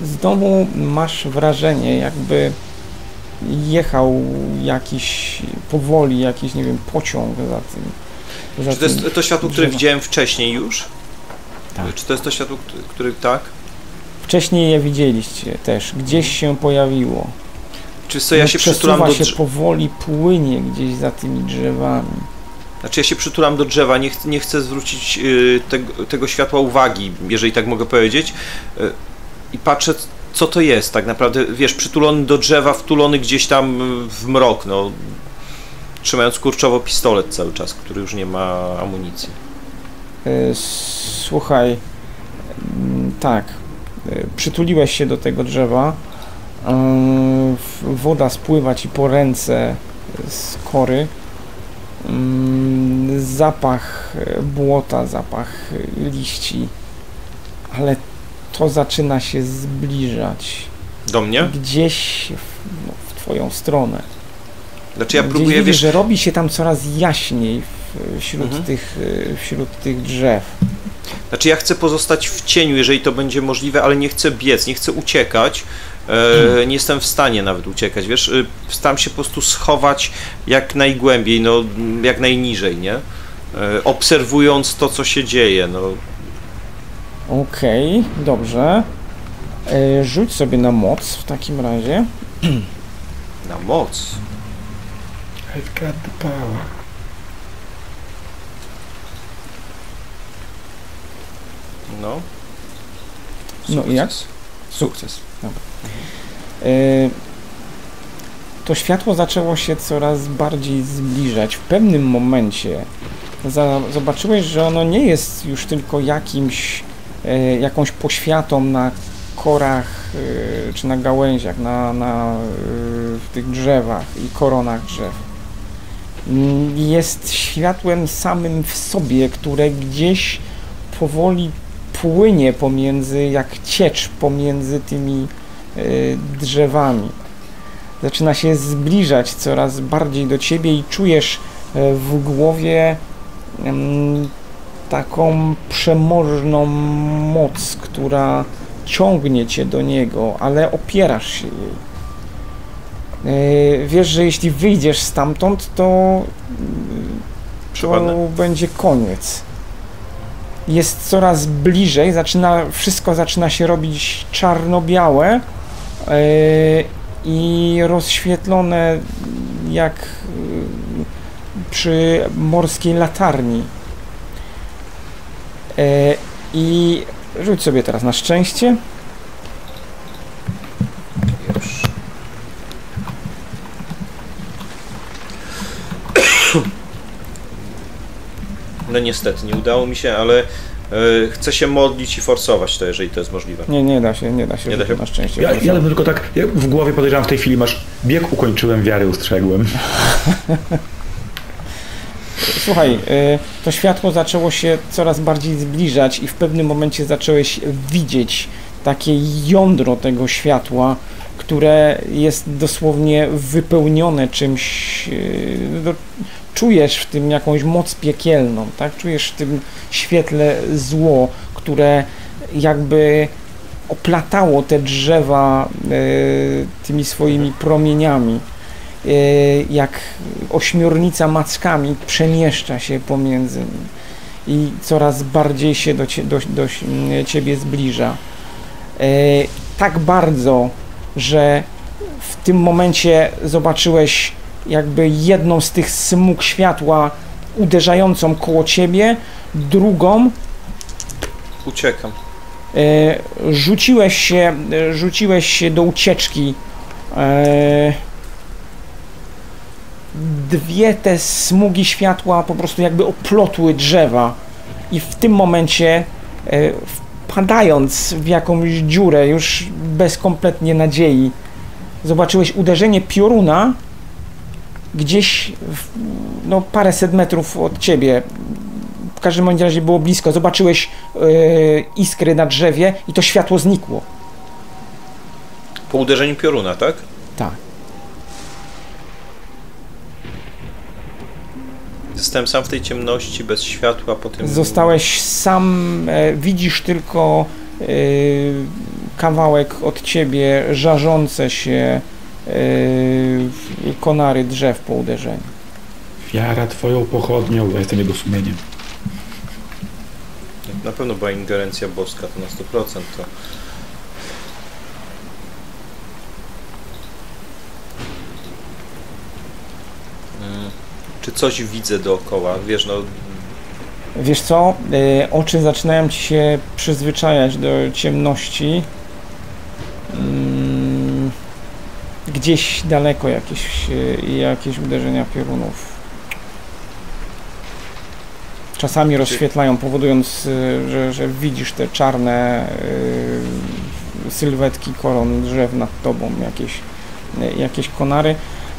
Z domu masz wrażenie, jakby jechał jakiś powoli, jakiś, nie wiem, pociąg za tym. Za Czy to tym jest to światło, które widziałem wcześniej już? Tak. Czy to jest to światło, które- które tak? Wcześniej je widzieliście też, gdzieś się pojawiło. Czy co, ja No, się przytulam do się drzewa? powoli, płynie gdzieś za tymi drzewami. Znaczy ja się przytulam do drzewa, nie, ch nie chcę zwrócić y, tego, tego światła uwagi, jeżeli tak mogę powiedzieć. Y, I patrzę, co to jest tak naprawdę, wiesz, przytulony do drzewa, wtulony gdzieś tam y, w mrok, no. Trzymając kurczowo pistolet cały czas, który już nie ma amunicji. E, Słuchaj, mm, tak, e, przytuliłeś się do tego drzewa. W- Woda spływa ci po ręce z kory. Mm, Zapach błota, zapach liści, ale to zaczyna się zbliżać Do mnie? gdzieś w, no, w twoją stronę. Znaczy ja Gdzieś próbuję, widzisz, wiesz, że robi się tam coraz jaśniej wśród, Mhm. tych, wśród tych drzew. Znaczy ja chcę pozostać w cieniu, jeżeli to będzie możliwe, ale nie chcę biec, nie chcę uciekać. E, nie jestem w stanie nawet uciekać, wiesz? Y, Staram się po prostu schować jak najgłębiej, no jak najniżej, nie? E, obserwując to, co się dzieje, no. Okej, dobrze. E, rzuć sobie na moc w takim razie. Na moc. I've got the power. No. No i jak? Sukces. Sukces. Dobra. E, to światło zaczęło się coraz bardziej zbliżać. W pewnym momencie zobaczyłeś, że ono nie jest już tylko jakimś e, jakąś poświatą na korach e, czy na gałęziach, na, na w tych drzewach i koronach drzew. Mm, Jest światłem samym w sobie, które gdzieś powoli płynie pomiędzy, jak ciecz pomiędzy tymi drzewami. Zaczyna się zbliżać coraz bardziej do ciebie i czujesz e, w głowie em, taką przemożną moc, która ciągnie cię do niego, ale opierasz się jej. E, Wiesz, że jeśli wyjdziesz stamtąd, to, mm, to będzie koniec. Jest coraz bliżej, zaczyna, wszystko zaczyna się robić czarno-białe i rozświetlone jak e, przy morskiej latarni. E, I rzuć sobie teraz na szczęście. No niestety, nie udało mi się, ale e, chcę się modlić i forsować to, jeżeli to jest możliwe. Nie, nie da się, nie da się, Nie da się? na szczęście. Ja, ja tylko tak ja w głowie podejrzewam w tej chwili masz bieg ukończyłem, wiary ustrzegłem. Słuchaj, y, to światło zaczęło się coraz bardziej zbliżać i w pewnym momencie zacząłeś widzieć takie jądro tego światła, które jest dosłownie wypełnione czymś. Czujesz w tym jakąś moc piekielną, tak? Czujesz w tym świetle zło, które jakby oplatało te drzewa y, tymi swoimi promieniami. Y, jak ośmiornica mackami przemieszcza się pomiędzy nimi i coraz bardziej się do, cie, do, do ciebie zbliża. Y, Tak bardzo, że w tym momencie zobaczyłeś jakby jedną z tych smug światła uderzającą koło ciebie, drugą Uciekam. E, rzuciłeś się, e, rzuciłeś się do ucieczki. E, dwie te smugi światła po prostu jakby oplotły drzewa i w tym momencie e, wpadając w jakąś dziurę już bez kompletnie nadziei zobaczyłeś uderzenie pioruna gdzieś w, no paręset metrów od ciebie. W każdym bądź razie było blisko. Zobaczyłeś e, iskry na drzewie i to światło znikło. Po uderzeniu pioruna, tak? tak. Zostałem sam w tej ciemności, bez światła, po tym... Zostałeś sam, e, widzisz tylko e, kawałek od ciebie żarzące się e, konary drzew po uderzeniu. Wiara twoją pochodnią, ja jestem jego sumieniem. Na pewno była ingerencja boska, to na 100%. To... Mm, Czy coś widzę dookoła? Wiesz, no Wiesz co, e, oczy zaczynają ci się przyzwyczajać do ciemności. Mm, Gdzieś daleko jakieś, e, jakieś uderzenia piorunów. Czasami rozświetlają, powodując, e, że, że widzisz te czarne e, sylwetki koron drzew nad tobą, jakieś, jakieś konary.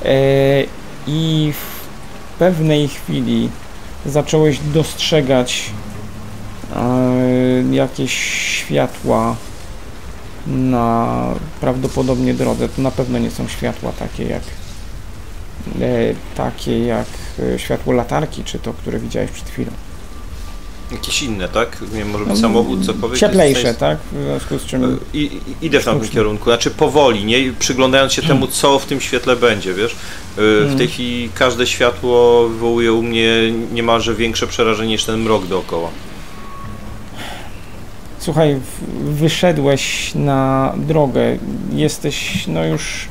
E, I w pewnej chwili zacząłeś dostrzegać e, jakieś światła na prawdopodobnie drodze. To na pewno nie są światła takie jak e, takie jak e, światło latarki, czy to, które widziałeś przed chwilą. jakieś inne, tak? Nie może być No, samochód, cokolwiek. Cieplejsze, Jest- tak? W związku z czym I, i, idę w tamtym kierunku, znaczy powoli, nie? Przyglądając się temu, co w tym świetle będzie, wiesz? W Mhm. tej chwili każde światło wywołuje u mnie niemalże większe przerażenie niż ten mrok dookoła. Słuchaj, wyszedłeś na drogę, jesteś no już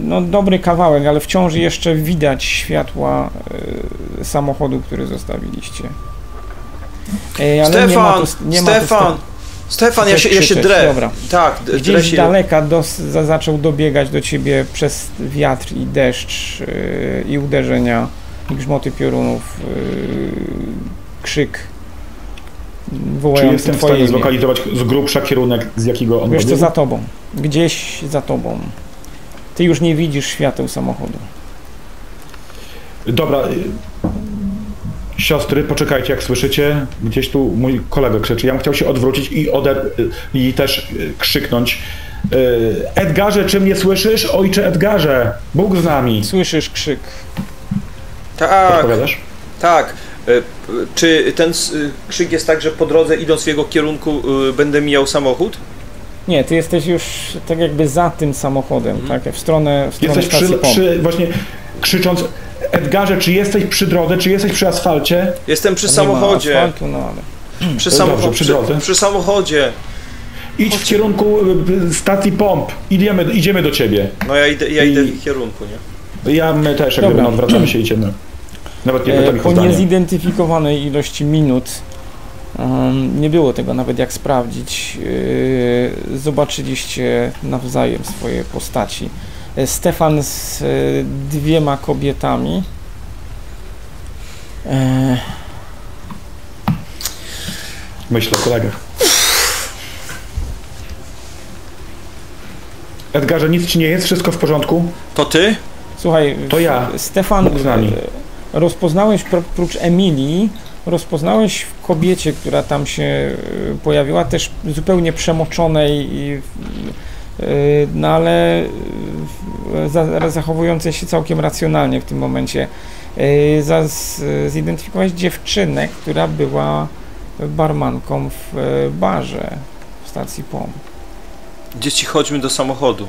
no dobry kawałek, ale wciąż jeszcze widać światła e, samochodu, który zostawiliście. E, ma Stefan! nie ma tu Stefan! st- Stefan, ja się, ja się drę. dobra. Tak, Gdzieś z się. daleka za, zaczął dobiegać do ciebie przez wiatr i deszcz e, i uderzenia, i grzmoty piorunów, e, krzyk. Czy wołający jestem w stanie imię. zlokalizować z grubsza kierunek, z jakiego on Wiesz co, za tobą. Gdzieś za tobą. Ty już nie widzisz świateł samochodu. Dobra. Siostry, poczekajcie, jak słyszycie, gdzieś tu mój kolega krzyczy. Ja bym chciał się odwrócić i, ode... i też y, krzyknąć. y, Edgarze, czy mnie słyszysz? Ojcze Edgarze, Bóg z nami. Słyszysz krzyk. Tak, Odpowiadasz? tak. E, Czy ten y, krzyk jest tak, że po drodze idąc w jego kierunku y, będę mijał samochód? Nie, ty jesteś już tak jakby za tym samochodem, tak? W stronę, w stronę Jesteś stacji przy, przy, właśnie krzycząc Edgarze, czy jesteś przy drodze, czy jesteś przy asfalcie? Jestem przy Nie ma samochodzie. asfaltu, no ale... Przy, dobrze, przy drodze. przy samochodzie. Idź w kierunku y, stacji pomp. Idziemy, idziemy do ciebie. No ja idę, ja I- idę w ich kierunku, nie? Ja, my też, jak Dobra. gdyby no, odwracamy się i idziemy. Nawet nie E, pytam o po zdanie. niezidentyfikowanej ilości minut em, nie było tego nawet jak sprawdzić. E, zobaczyliście nawzajem swoje postaci. E, Stefan z e, dwiema kobietami. E, Myślę o kolegach. Edgarze, nic ci nie jest? Wszystko w porządku? To ty? Słuchaj, To ja. Stefan, Bóg z nami. Rozpoznałeś prócz Emilii, rozpoznałeś w kobiecie, która tam się e, pojawiła, też zupełnie przemoczonej, e, no ale e, za- zachowującej się całkiem racjonalnie w tym momencie. Za- Zidentyfikowałeś dziewczynę, która była barmanką w barze w stacji POM. Dzieci, chodźmy do samochodu.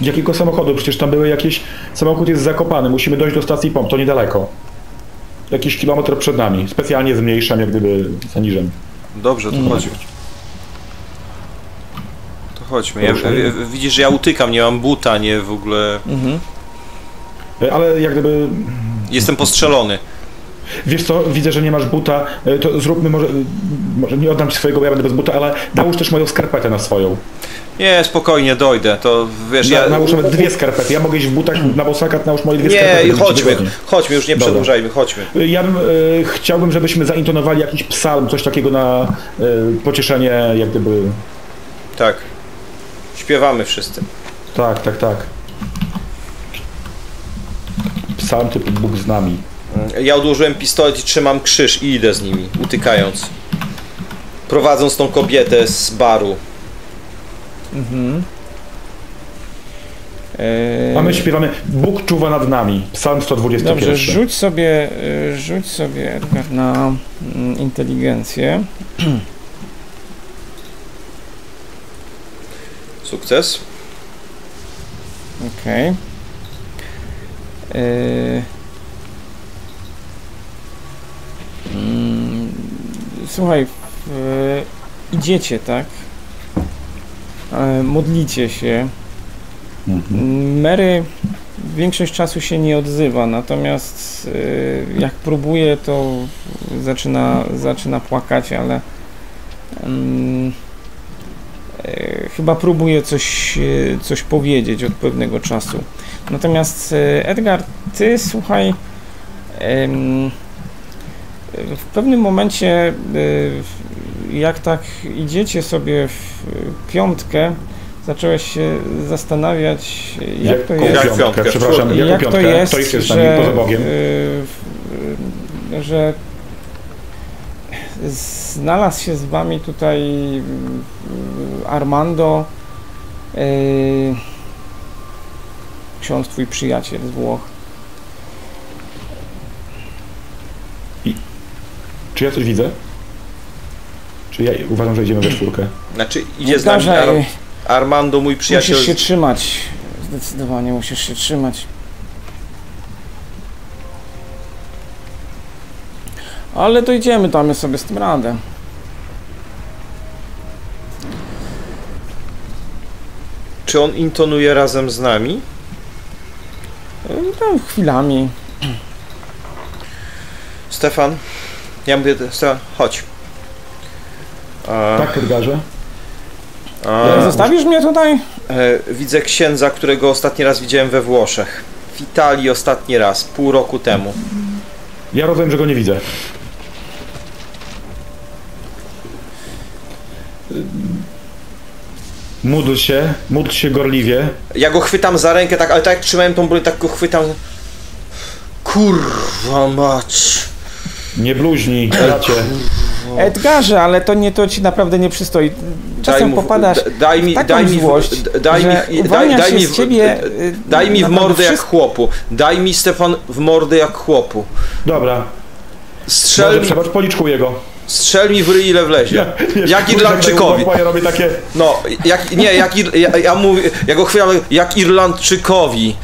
Jakiego samochodu? Przecież tam były jakieś... Samochód jest zakopany, musimy dojść do stacji pomp, to niedaleko. Jakiś kilometr przed nami. Specjalnie zmniejszam, jak gdyby zaniżam. Dobrze, to chodźmy. To chodźmy. Ja, widzisz, że ja utykam, nie mam buta, nie w ogóle. Mhm. E, Ale jak gdyby... Jestem postrzelony. Wiesz co, widzę, że nie masz buta, e, to zróbmy może... Może nie oddam ci swojego, bo ja będę bez buta, ale nałóż też moją skarpetę na swoją. Nie, spokojnie, dojdę. To wiesz, Na, ja. nałóż nawet dwie skarpety. Ja mogę iść w butach na bosakat, nałóż moje dwie Nie, skarpety. ci chodźmy, chodźmy, już nie Dobra. przedłużajmy, chodźmy. Ja bym, e, chciałbym, żebyśmy zaintonowali jakiś psalm, coś takiego na e, pocieszenie, jak gdyby... Tak. Śpiewamy wszyscy. Tak, tak, tak. Psalm typu Bóg z nami. Ja odłożyłem pistolet i trzymam krzyż i idę z nimi, utykając. Prowadząc tą kobietę z baru. Mhm. A my śpiewamy Bóg czuwa nad nami. Psalm 121. Dobrze, rzuć sobie, y, rzuć sobie Edgar na mm, inteligencję. Sukces. Okej. Y, mm, Słuchaj, w, idziecie, tak? E, Modlicie się. Mhm. Mary większość czasu się nie odzywa, natomiast y, jak próbuje, to zaczyna, zaczyna płakać, ale mm, y, chyba próbuje coś, coś powiedzieć od pewnego czasu. Natomiast Edgar, ty słuchaj, w pewnym momencie, jak tak idziecie sobie w piątkę, zacząłeś się zastanawiać, jak to Jaką jest. Jak piątkę? Przepraszam, Jak jak piątkę? to jest, jeszcze jest że, poza Bogiem? y, y, że znalazł się z wami tutaj y, Armando, y, ksiądz twój przyjaciel z Włoch. Czy ja coś widzę? Czy ja uważam, że idziemy we czwórkę? Znaczy, idzie z nami Ar Armando, mój przyjaciel. musisz się trzymać. Zdecydowanie musisz się trzymać. Ale dojdziemy, damy sobie z tym radę. Czy on intonuje razem z nami? Tam chwilami. Stefan? Ja mówię, Stefan, chodź. A, Tak, Edgarze? a, Zostawisz mnie tutaj? e, widzę księdza, którego ostatni raz widziałem we Włoszech. W Italii ostatni raz, pół roku temu. Ja rozumiem, że go nie widzę. Módl się, módl się gorliwie. Ja go chwytam za rękę, tak, ale tak jak trzymałem tą broń, tak go chwytam. Kurwa mać. Nie bluźnij, bracie. Edgarze, ale to nie to ci naprawdę nie przystoi. Czasem mu- popadasz daj mi, w taką daj mi, złość, daj mi, daj, uwalnia daj się mi, w- ciebie, y, daj mi w mordę jak chłopu. Daj mi Stefan w mordę jak chłopu. Dobra, Strzel mi, przebacz, policzkuję go. strzel mi w ryj ile wlezie. Jak Irlandczykowi. Ja robię takie... No, jak, nie, jak, ja, ja mówię, ja go chwytam jak Irlandczykowi.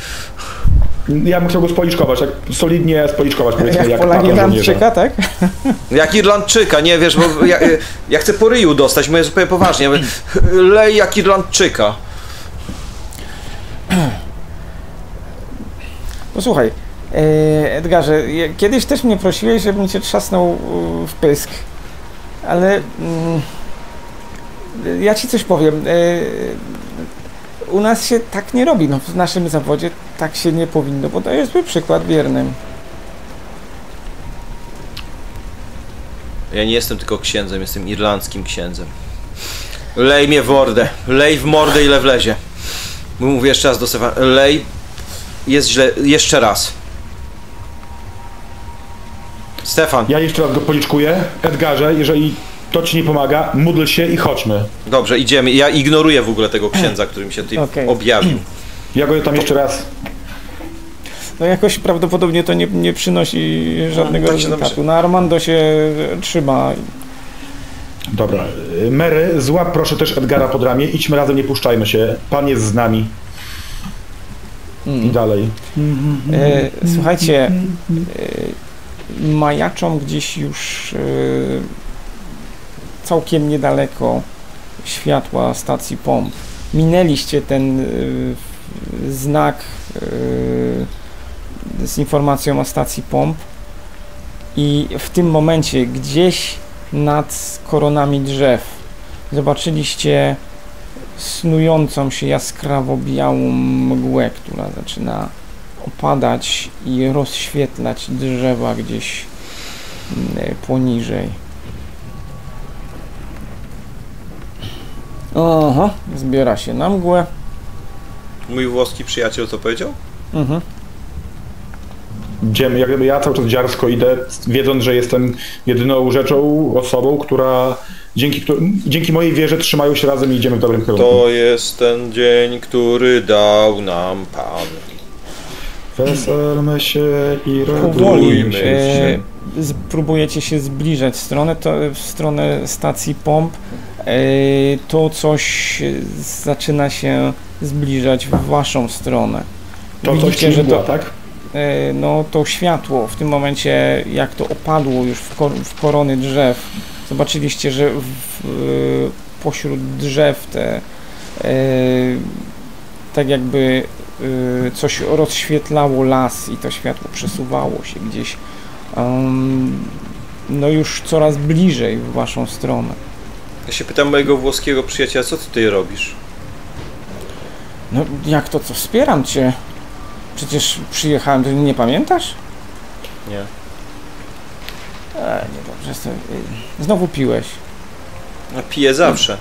Ja bym chciał go spoliczkować, tak solidnie spoliczkować, powiedzmy, Jak jak Polak Irlandczyka, tak? Jak Irlandczyka, nie wiesz, bo ja, ja chcę po ryju dostać, mówię zupełnie poważnie. Lej jak Irlandczyka. Posłuchaj, e, Edgarze, kiedyś też mnie prosiłeś, żebym cię trzasnął e, w pysk, ale mm, ja ci coś powiem. U nas się tak nie robi, no, w naszym zawodzie tak się nie powinno, bo to jest przykład wiernym. Ja nie jestem tylko księdzem, jestem irlandzkim księdzem. Lej mnie w mordę. Lej w mordę ile wlezie. Mówię jeszcze raz do Stefana. Lej. Jest źle. Jeszcze raz. Stefan, Ja jeszcze raz go policzkuję. Edgarze, jeżeli to ci nie pomaga, módl się i chodźmy. dobrze, idziemy. Ja ignoruję w ogóle tego księdza, który mi się tutaj Okej. objawił. Ja go tam jeszcze raz... No jakoś prawdopodobnie to nie, nie przynosi żadnego tak się rezultatu. No Armando się trzyma. Dobra. y, Mary, złap proszę też Edgara pod ramię. Idźmy razem, nie puszczajmy się. Pan jest z nami. I dalej. E, słuchajcie, e, majaczą gdzieś już e, całkiem niedaleko światła stacji pomp. Minęliście ten e, znak e, z informacją o stacji pomp i w tym momencie gdzieś nad koronami drzew zobaczyliście snującą się jaskrawo białą mgłę, która zaczyna opadać i rozświetlać drzewa gdzieś mm, poniżej. Aha, zbiera się na mgłę. Mój włoski przyjaciel co powiedział? Mhm. Idziemy, jak gdyby ja cały czas dziarsko idę, wiedząc, że jestem jedyną rzeczą, osobą, która dzięki, dzięki mojej wierze trzymają się razem i idziemy w dobrym kierunku. To jest ten dzień, który dał nam Pan. Weselmy się i Radujmy e, się. z- próbujecie się zbliżać w stronę, to, w stronę stacji pomp. E, to coś zaczyna się zbliżać w waszą stronę. To coś Widzicie, ci że to, tak? e, no, to światło w tym momencie, jak to opadło już w, kor- w korony drzew, zobaczyliście, że w, e, pośród drzew te tak jakby coś rozświetlało las i to światło przesuwało się gdzieś no już coraz bliżej w waszą stronę. Ja się pytam mojego włoskiego przyjaciela, co ty tutaj robisz? No jak to co, wspieram cię. Przecież przyjechałem, ty nie pamiętasz? Nie. E, niedobrze, to, y, znowu piłeś. A piję zawsze.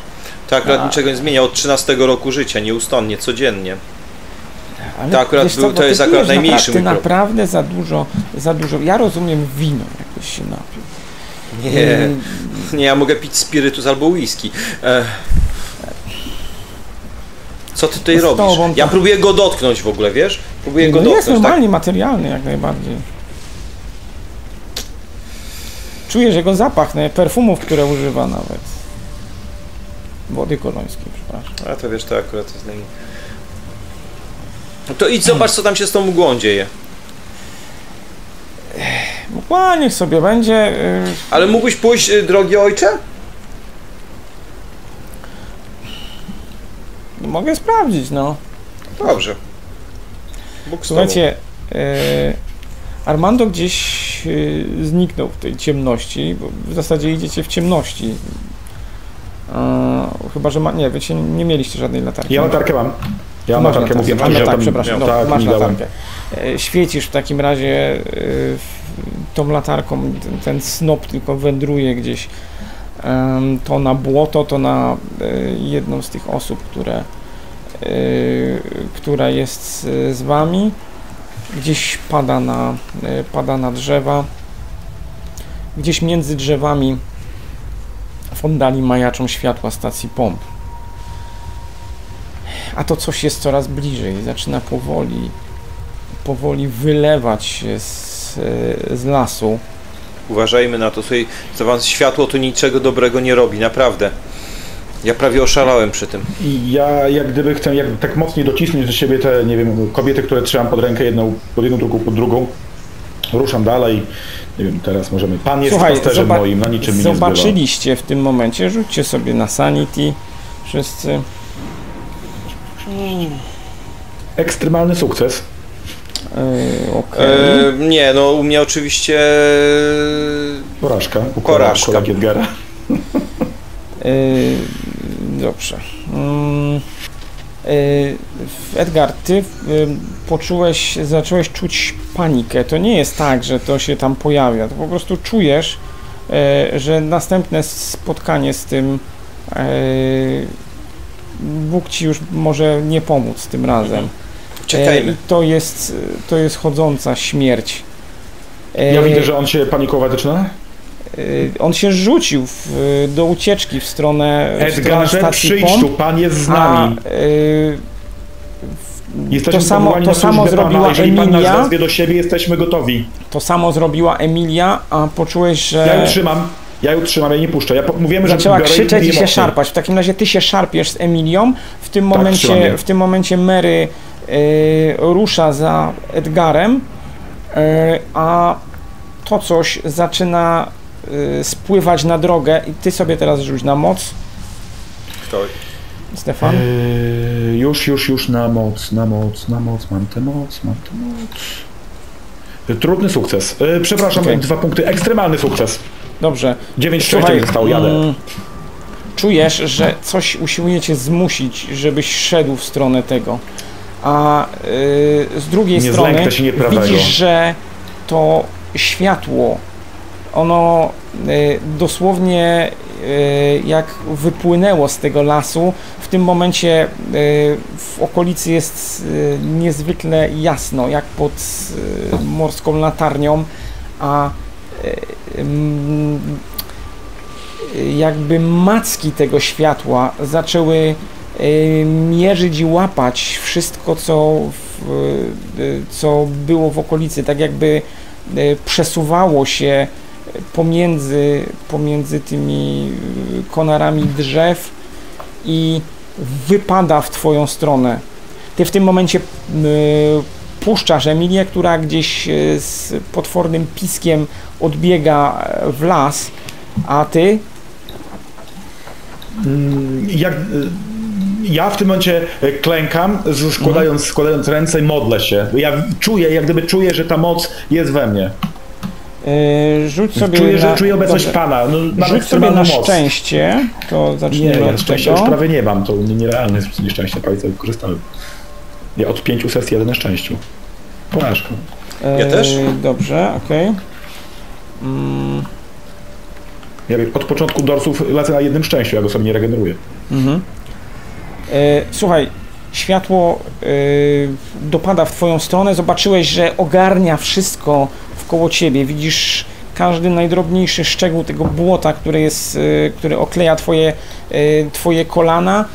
To akurat A. niczego nie zmienia od 13 roku życia, nieustannie, codziennie. Ale To akurat był- to jest akurat najmniejszy napra- Ty naprawdę za dużo, za dużo. Ja rozumiem wino, jakbyś się napił. Nie, Y, nie, ja mogę pić spirytus albo whisky. E... Co ty tutaj Z robisz? tobą Ja próbuję go dotknąć w ogóle, wiesz? Próbuję go no jest dotknąć, tak? normalnie materialny jak najbardziej. Czuję jego zapach, no, perfumów, które używa nawet. Wody kolońskiej, przepraszam. A to wiesz, to akurat jest naj... No To idź zobacz, co tam się z tą mgłą dzieje. Mgła niech sobie będzie. y, Ale mógłbyś pójść, y, drogi ojcze? mogę sprawdzić, no. Dobrze. Bóg. Słuchajcie, e, Armando gdzieś e, zniknął w tej ciemności, bo w zasadzie idziecie w ciemności. E, chyba, że ma, nie, wy się nie mieliście żadnej latarki. Ja latarkę mam. Ja Masz latarkę, mówię. No tak, przepraszam, no, tak, masz latarkę. E, Świecisz w takim razie e, w- tą latarką, ten, ten snop tylko wędruje gdzieś to na błoto, to na e, jedną z tych osób, które, e, która jest z- z wami. Gdzieś pada na, e, pada na drzewa. Gdzieś między drzewami w oddali majaczą światła stacji pomp. A to coś jest coraz bliżej, zaczyna powoli, powoli wylewać się z, e, z lasu. Uważajmy na to, słuchaj, za was światło to niczego dobrego nie robi, naprawdę. Ja prawie oszalałem przy tym. I ja jak gdyby chcę jak tak mocniej docisnąć do siebie te, nie wiem, kobiety, które trzymam pod rękę, jedną pod jedną, drugą pod drugą. Ruszam dalej. Nie wiem, teraz możemy. Pan jest Słuchaj, pasterzem zoba- moim, na niczym mi nie zobaczyliście w tym momencie, rzućcie sobie na sanity wszyscy. Ekstremalny sukces. Yy, okej. E, nie, no u mnie oczywiście Porażka. U Porażka. kolegi Edgara. Yy, dobrze. Yy, Edgar, ty yy, poczułeś, zacząłeś czuć panikę. To nie jest tak, że to się tam pojawia. To po prostu czujesz, yy, że następne spotkanie z tym yy, Bóg ci już może nie pomóc tym razem. E, czekajmy. I to jest, to jest chodząca śmierć. E, Ja widzę, że on się panikować zaczyna. y, On się rzucił w, do ucieczki w stronę, w stronę stacji przyjdź pomp, tu, pan jest z a nami. y, Jesteśmy to samo- to samo zrobiła pana. Jeżeli pan nas Emilia. do siebie, jesteśmy gotowi. to samo zrobiła Emilia, a poczułeś, że Ja ją trzymam. Ja ją trzymam, ja jej nie puszczę. Ja po- mówimy, że zaczęła krzyczeć i się szarpać. W takim razie ty się szarpiesz z Emilią. W tym Tak, momencie, w tym momencie Mary rusza za Edgarem, y, a to coś zaczyna y, spływać na drogę i ty sobie teraz rzuć na moc, Kto? Stefan. Eee, już, już, już na moc, na moc, na moc, mam tę moc, mam tę moc. E, Trudny sukces. E, przepraszam, Okej. dwa punkty. Ekstremalny sukces. Dobrze. 9 szczęścia mi zostało, jadę. mm, czujesz, że coś usiłuje cię zmusić, żebyś szedł w stronę tego. A y, z drugiej Nie strony widzisz, że to światło, ono y, dosłownie y, jak wypłynęło z tego lasu, w tym momencie y, w okolicy jest y, niezwykle jasno, jak pod y, morską latarnią, a jakby macki tego światła zaczęły mierzyć i łapać wszystko, co, y, co było w okolicy, tak jakby y, przesuwało się pomiędzy, pomiędzy tymi y, konarami drzew i wypada w twoją stronę. Ty w tym momencie puszczasz Emilię, która gdzieś z potwornym piskiem odbiega e, w las, a ty Mm, Jak, e, ja w tym momencie e, klękam, składając, składając ręce i modlę się. Ja czuję, jak gdyby czuję, że ta moc jest we mnie. Yy, rzuć sobie Czuję, na, że czuję obecność dobrze. Pana. No, Rzuć sobie na moc. szczęście, to Nie, zaczniemy ja od szczęścia tego. już prawie nie mam, to nierealne jest nieszczęście, prawie sobie korzystałem. Ja od pięciu sesji jeden na szczęściu. Porażka. Ja też? Yy, Dobrze, okej. Mm, Ja wiem, od początku dorsów lecę na jednym szczęściu, ja go sobie nie regeneruję. mhm. Yy, Słuchaj, światło yy, dopada w twoją stronę, zobaczyłeś, że ogarnia wszystko wkoło ciebie, widzisz każdy najdrobniejszy szczegół tego błota, które jest, yy, które okleja twoje, twoje kolana.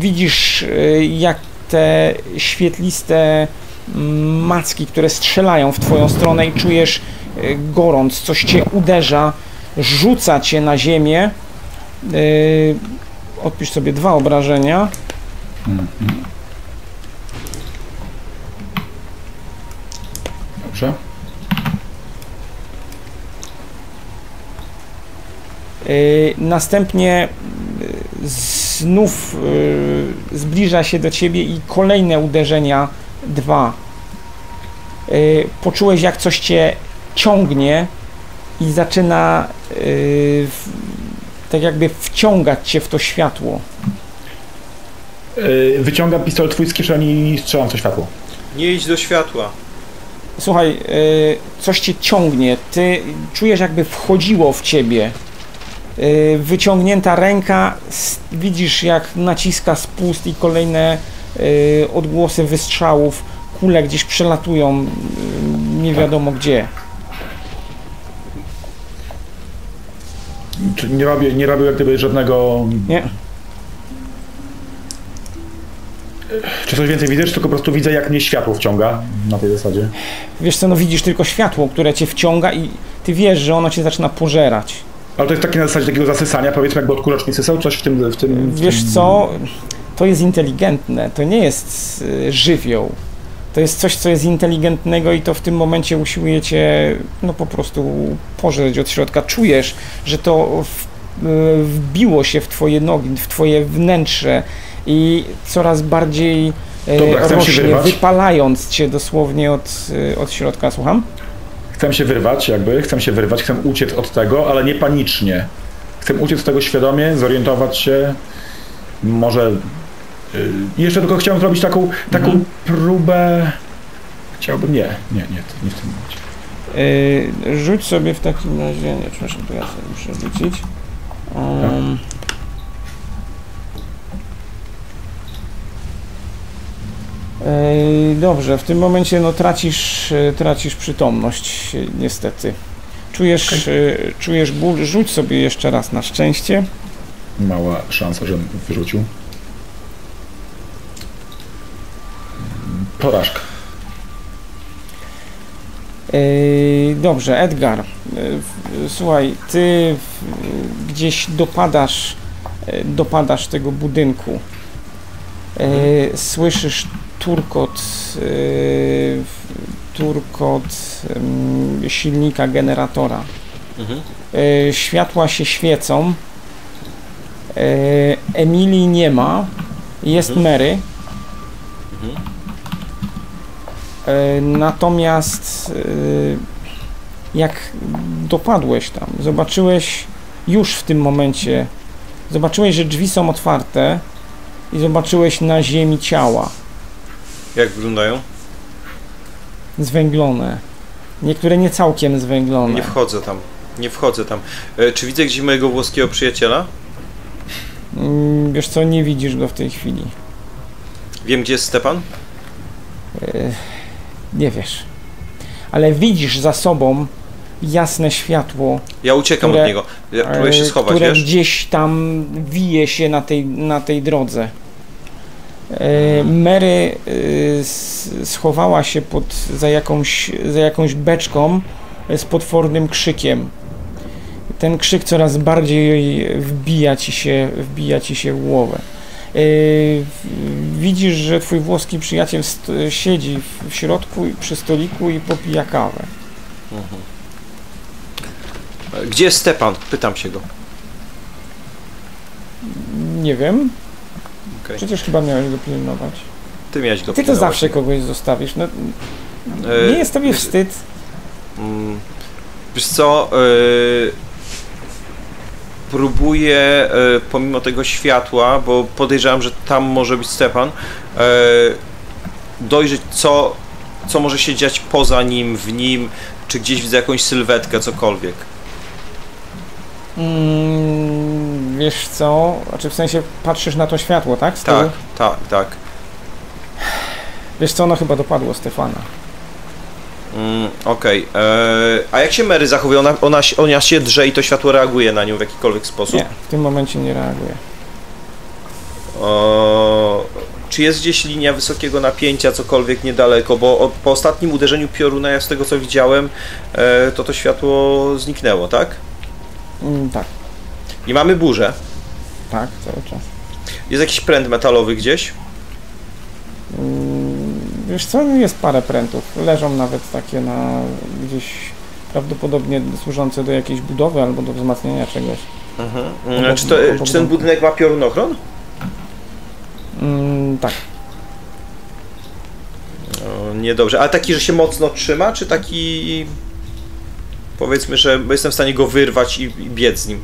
Widzisz, jak te świetliste mm, macki, które strzelają w twoją stronę i czujesz gorąc, coś cię uderza, rzuca cię na ziemię. Odpisz sobie dwa obrażenia. Dobrze? Y, Następnie y, znów y, zbliża się do ciebie i kolejne uderzenia dwa. Y, Poczułeś jak coś cię ciągnie i zaczyna y, tak jakby wciągać cię w to światło. Yy, Wyciągam pistolet twój z kieszeni i strzelam w to światło. Nie idź do światła. Słuchaj, y, coś cię ciągnie, ty czujesz jakby wchodziło w ciebie y, wyciągnięta ręka, s- widzisz jak naciska spust i kolejne odgłosy wystrzałów, kule gdzieś przelatują, nie wiadomo gdzie. Nie robię, nie robię jak gdyby żadnego... Nie? Czy coś więcej widzę, czy tylko po prostu widzę, jak mnie światło wciąga na tej zasadzie? Wiesz co, no widzisz tylko światło, które cię wciąga i ty wiesz, że ono cię zaczyna pożerać. Ale to jest takie na zasadzie takiego zasysania, powiedzmy jakby odkurzacz nie sysał, coś w tym... W tym w Wiesz tym... co, to jest inteligentne, to nie jest y, żywioł. To jest coś, co jest inteligentnego i to w tym momencie usiłuje cię no po prostu pożreć od środka. Czujesz, że to w, y, wbiło się w twoje nogi, w twoje wnętrze i coraz bardziej y, Dobra, rośnie, wypalając cię dosłownie od, y, od środka. Słucham? Chcę się wyrwać, jakby, chcę się wyrwać, chcę uciec od tego, ale nie panicznie. Chcę uciec z tego świadomie, zorientować się, może... Yy, jeszcze tylko chciałem zrobić taką, taką Mhm. próbę... Chciałbym... Nie, nie, nie, nie w tym momencie. Yy, rzuć sobie w takim razie, nie, przepraszam, to ja sobie muszę rzucić. Um, Yy, Dobrze, w tym momencie no, tracisz, yy, tracisz przytomność, niestety. Czujesz, yy, czujesz ból, rzuć sobie jeszcze raz na szczęście. Mała szansa, że wyrzucił. Porażka. Yy, Dobrze, Edgar, yy, słuchaj, ty gdzieś dopadasz, yy, dopadasz tego budynku. Yy, Słyszysz turkot, turkot silnika generatora. Mhm. Światła się świecą. Emilii nie ma. Jest Mhm. Mary. Mhm. E, Natomiast e, jak dopadłeś tam, zobaczyłeś już w tym momencie, zobaczyłeś, że drzwi są otwarte i zobaczyłeś na ziemi ciała Jak wyglądają? zwęglone. Niektóre nie całkiem zwęglone. Nie wchodzę tam. Nie wchodzę tam. E, czy widzę gdzieś mojego włoskiego przyjaciela? Mm, Wiesz co, nie widzisz go w tej chwili. Wiem, gdzie jest Stepan? E, Nie wiesz. Ale widzisz za sobą jasne światło, Ja uciekam Które- od niego. Ja próbuję się e, schować, które wiesz? gdzieś tam wije się na tej, na tej drodze. E, Mary e, schowała się pod, za, jakąś, za jakąś beczką z potwornym krzykiem. Ten krzyk coraz bardziej wbija ci się, wbija ci się w głowę. E, Widzisz, że twój włoski przyjaciel siedzi w- środku przy stoliku i popija kawę. E, Gdzie jest Stepan? Pytam się go. Nie wiem. Okej. Przecież chyba miałeś go pilnować. Ty miałeś go Ty to pilnować. zawsze kogoś zostawisz. No, E, nie jest tobie wstyd. Mm, Wiesz co, yy, próbuję yy, pomimo tego światła, bo podejrzewam, że tam może być Stepan, yy, dojrzeć co, co może się dziać poza nim, w nim, czy gdzieś widzę jakąś sylwetkę, cokolwiek. Mm, wiesz co? Znaczy w sensie patrzysz na to światło, tak? Z tyłu? Tak, tak, tak. Wiesz co? Ono chyba dopadło Stefana. Mm, Okej, yy, a jak się Mary zachowuje? Ona, ona, się- ona się drze i to światło reaguje na nią w jakikolwiek sposób? Nie, w tym momencie nie reaguje. O, czy jest gdzieś linia wysokiego napięcia, cokolwiek niedaleko? Bo o, po ostatnim uderzeniu pioruna, ja z tego co widziałem, e, to to światło zniknęło, tak? Mm, tak, I mamy burzę. tak, cały czas. Jest jakiś pręt metalowy gdzieś? Mm, wiesz co? Jest parę prętów. Leżą nawet takie na gdzieś prawdopodobnie służące do jakiejś budowy albo do wzmacniania czegoś. Mhm. Obok- Czy, to, obok czy ten budynek ma piorunochron? Mm, tak. O, niedobrze. Ale taki, że się mocno trzyma, czy taki... Powiedzmy, że jestem w stanie go wyrwać i, i biec z nim.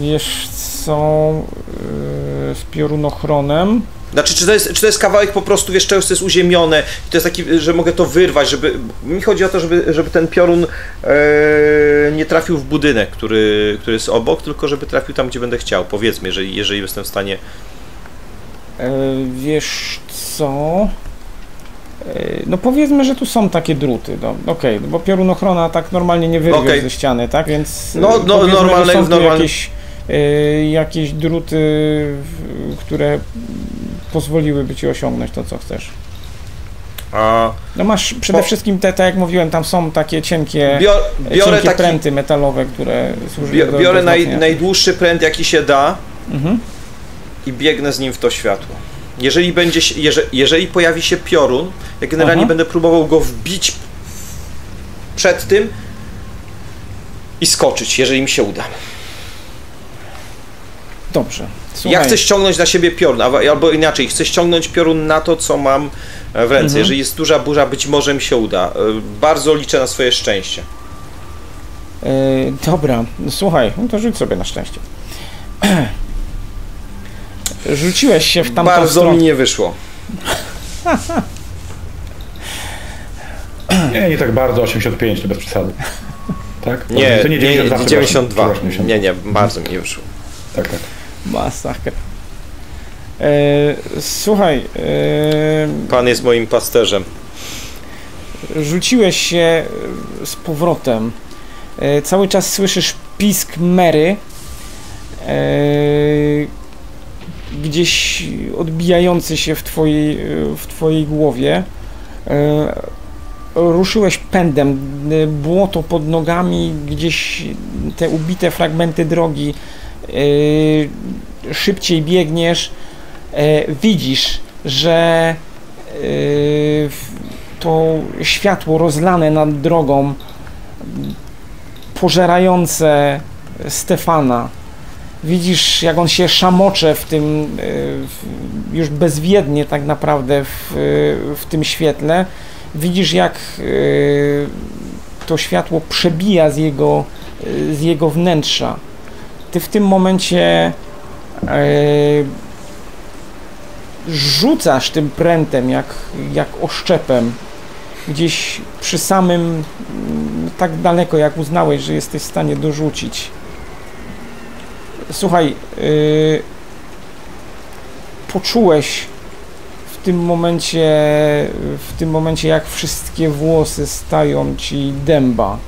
Wiesz co? Yy, z piorunochronem Znaczy, czy to, jest, czy to jest kawałek po prostu, wiesz, czegoś, co jest uziemione, i to jest taki, że mogę to wyrwać, żeby... Mi chodzi o to, żeby, żeby ten piorun e, nie trafił w budynek, który, który jest obok, tylko żeby trafił tam, gdzie będę chciał, powiedzmy, jeżeli, jeżeli jestem w stanie... E, wiesz co? E, no powiedzmy, że tu są takie druty, no okej, no bo piorunochrona tak normalnie nie wyrwie Okej. ze ściany, tak? Więc No, no, normalne- są tu normalne- jakieś, e, jakieś druty, które pozwoliłyby ci osiągnąć to, co chcesz. A, No masz przede Po- wszystkim te, tak jak mówiłem, tam są takie cienkie, bior, biorę cienkie taki... pręty metalowe, które służą Bio, do biorę naj, najdłuższy pręt, jaki się da Mhm. i biegnę z nim w to światło. Jeżeli, będzie, jeżeli, jeżeli pojawi się piorun, ja generalnie Aha. będę próbował go wbić przed tym i skoczyć, jeżeli mi się uda. Dobrze. Słuchaj, Ja chcę ściągnąć na siebie piorun, albo inaczej, chcę ściągnąć piorun na to, co mam e, w ręce. Mhm. Jeżeli jest duża burza, być może mi się uda. E, Bardzo liczę na swoje szczęście. E, dobra, słuchaj, no to rzuć sobie na szczęście. Rzuciłeś się w tamtą Bardzo stronę. mi nie wyszło. Nie, nie tak bardzo, 85 to bez przesady. Tak? Nie, to nie, nie, 92. 92. przepraszam, przepraszam. Nie, nie, bardzo mi nie wyszło. Tak, tak. Masakra. E, słuchaj, e, Pan jest moim pasterzem. rzuciłeś się z powrotem. E, cały czas słyszysz pisk Mary. E, gdzieś odbijający się w twojej, w twojej głowie. E, ruszyłeś pędem, e, błoto pod nogami, gdzieś te ubite fragmenty drogi. E, szybciej biegniesz. E, widzisz, że w- to światło rozlane nad drogą, pożerające Stefana. Widzisz, jak on się szamocze w tym, już bezwiednie tak naprawdę w, w tym świetle. Widzisz, jak to światło przebija z jego, z jego wnętrza. Ty w tym momencie e, rzucasz tym prętem jak, jak oszczepem gdzieś przy samym mm, tak daleko jak uznałeś, że jesteś w stanie dorzucić. Słuchaj, yy, poczułeś w tym momencie w tym momencie jak wszystkie włosy stają ci dęba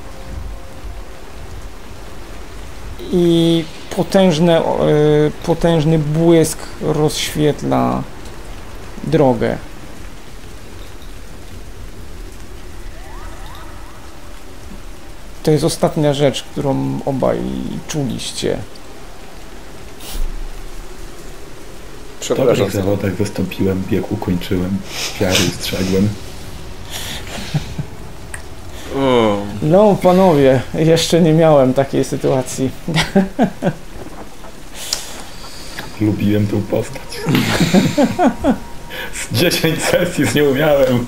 i potężne, yy, potężny błysk rozświetla drogę. To jest ostatnia rzecz, którą obaj czuliście. W Przepraszam. dobrych zawodach wystąpiłem, bieg ukończyłem, wiary strzegłem. Mm. No, panowie, jeszcze nie miałem takiej sytuacji. Lubiłem tą postać. Z 10 sesji z nią miałem,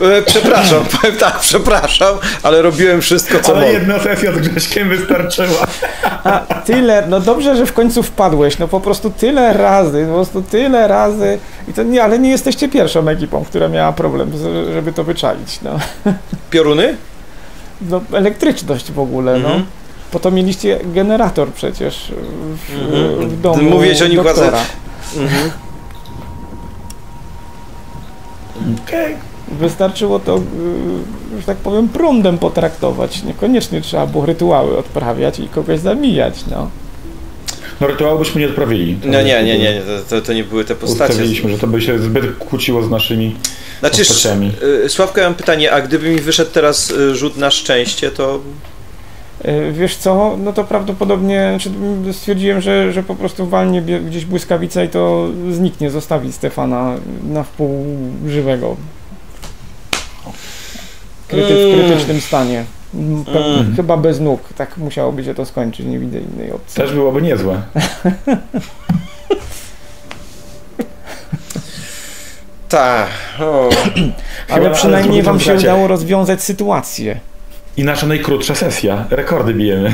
E, Przepraszam, powiem tak, przepraszam, ale robiłem wszystko, co ale mogłem. jedna sesja z Grześkiem wystarczyła. A tyle, no dobrze, że w końcu wpadłeś, no po prostu tyle razy, po prostu tyle razy. I to nie, ale nie jesteście pierwszą ekipą, która miała problem, żeby to wyczaić, no. Pioruny? no elektryczność w ogóle, no. Po to mieliście generator przecież w, Mhm. w domu Mówiłeś o nim doktora. bardzo- Mhm. Okej. Wystarczyło to, y, że tak powiem, prądem potraktować. Niekoniecznie trzeba było rytuały odprawiać i kogoś zabijać, no. No rytuału byśmy nie odprawili. To No nie, nie, nie, nie to, to, nie były te postacie. Ustawiliśmy, że to by się zbyt kłóciło z naszymi Znaczy, postaciami. y, Sławko, ja mam pytanie, a gdyby mi wyszedł teraz y, rzut na szczęście, to Wiesz co, no to prawdopodobnie znaczy, stwierdziłem, że, że po prostu walnie gdzieś błyskawica i to zniknie, zostawi Stefana na wpół żywego. Kryty, w krytycznym stanie. Mm, pe- Mm. Chyba bez nóg. Tak musiałoby się to skończyć, nie widzę innej opcji. Też byłoby niezłe. tak. Ale przynajmniej wam się udało rozwiązać sytuację. I nasza najkrótsza sesja. Rekordy bijemy.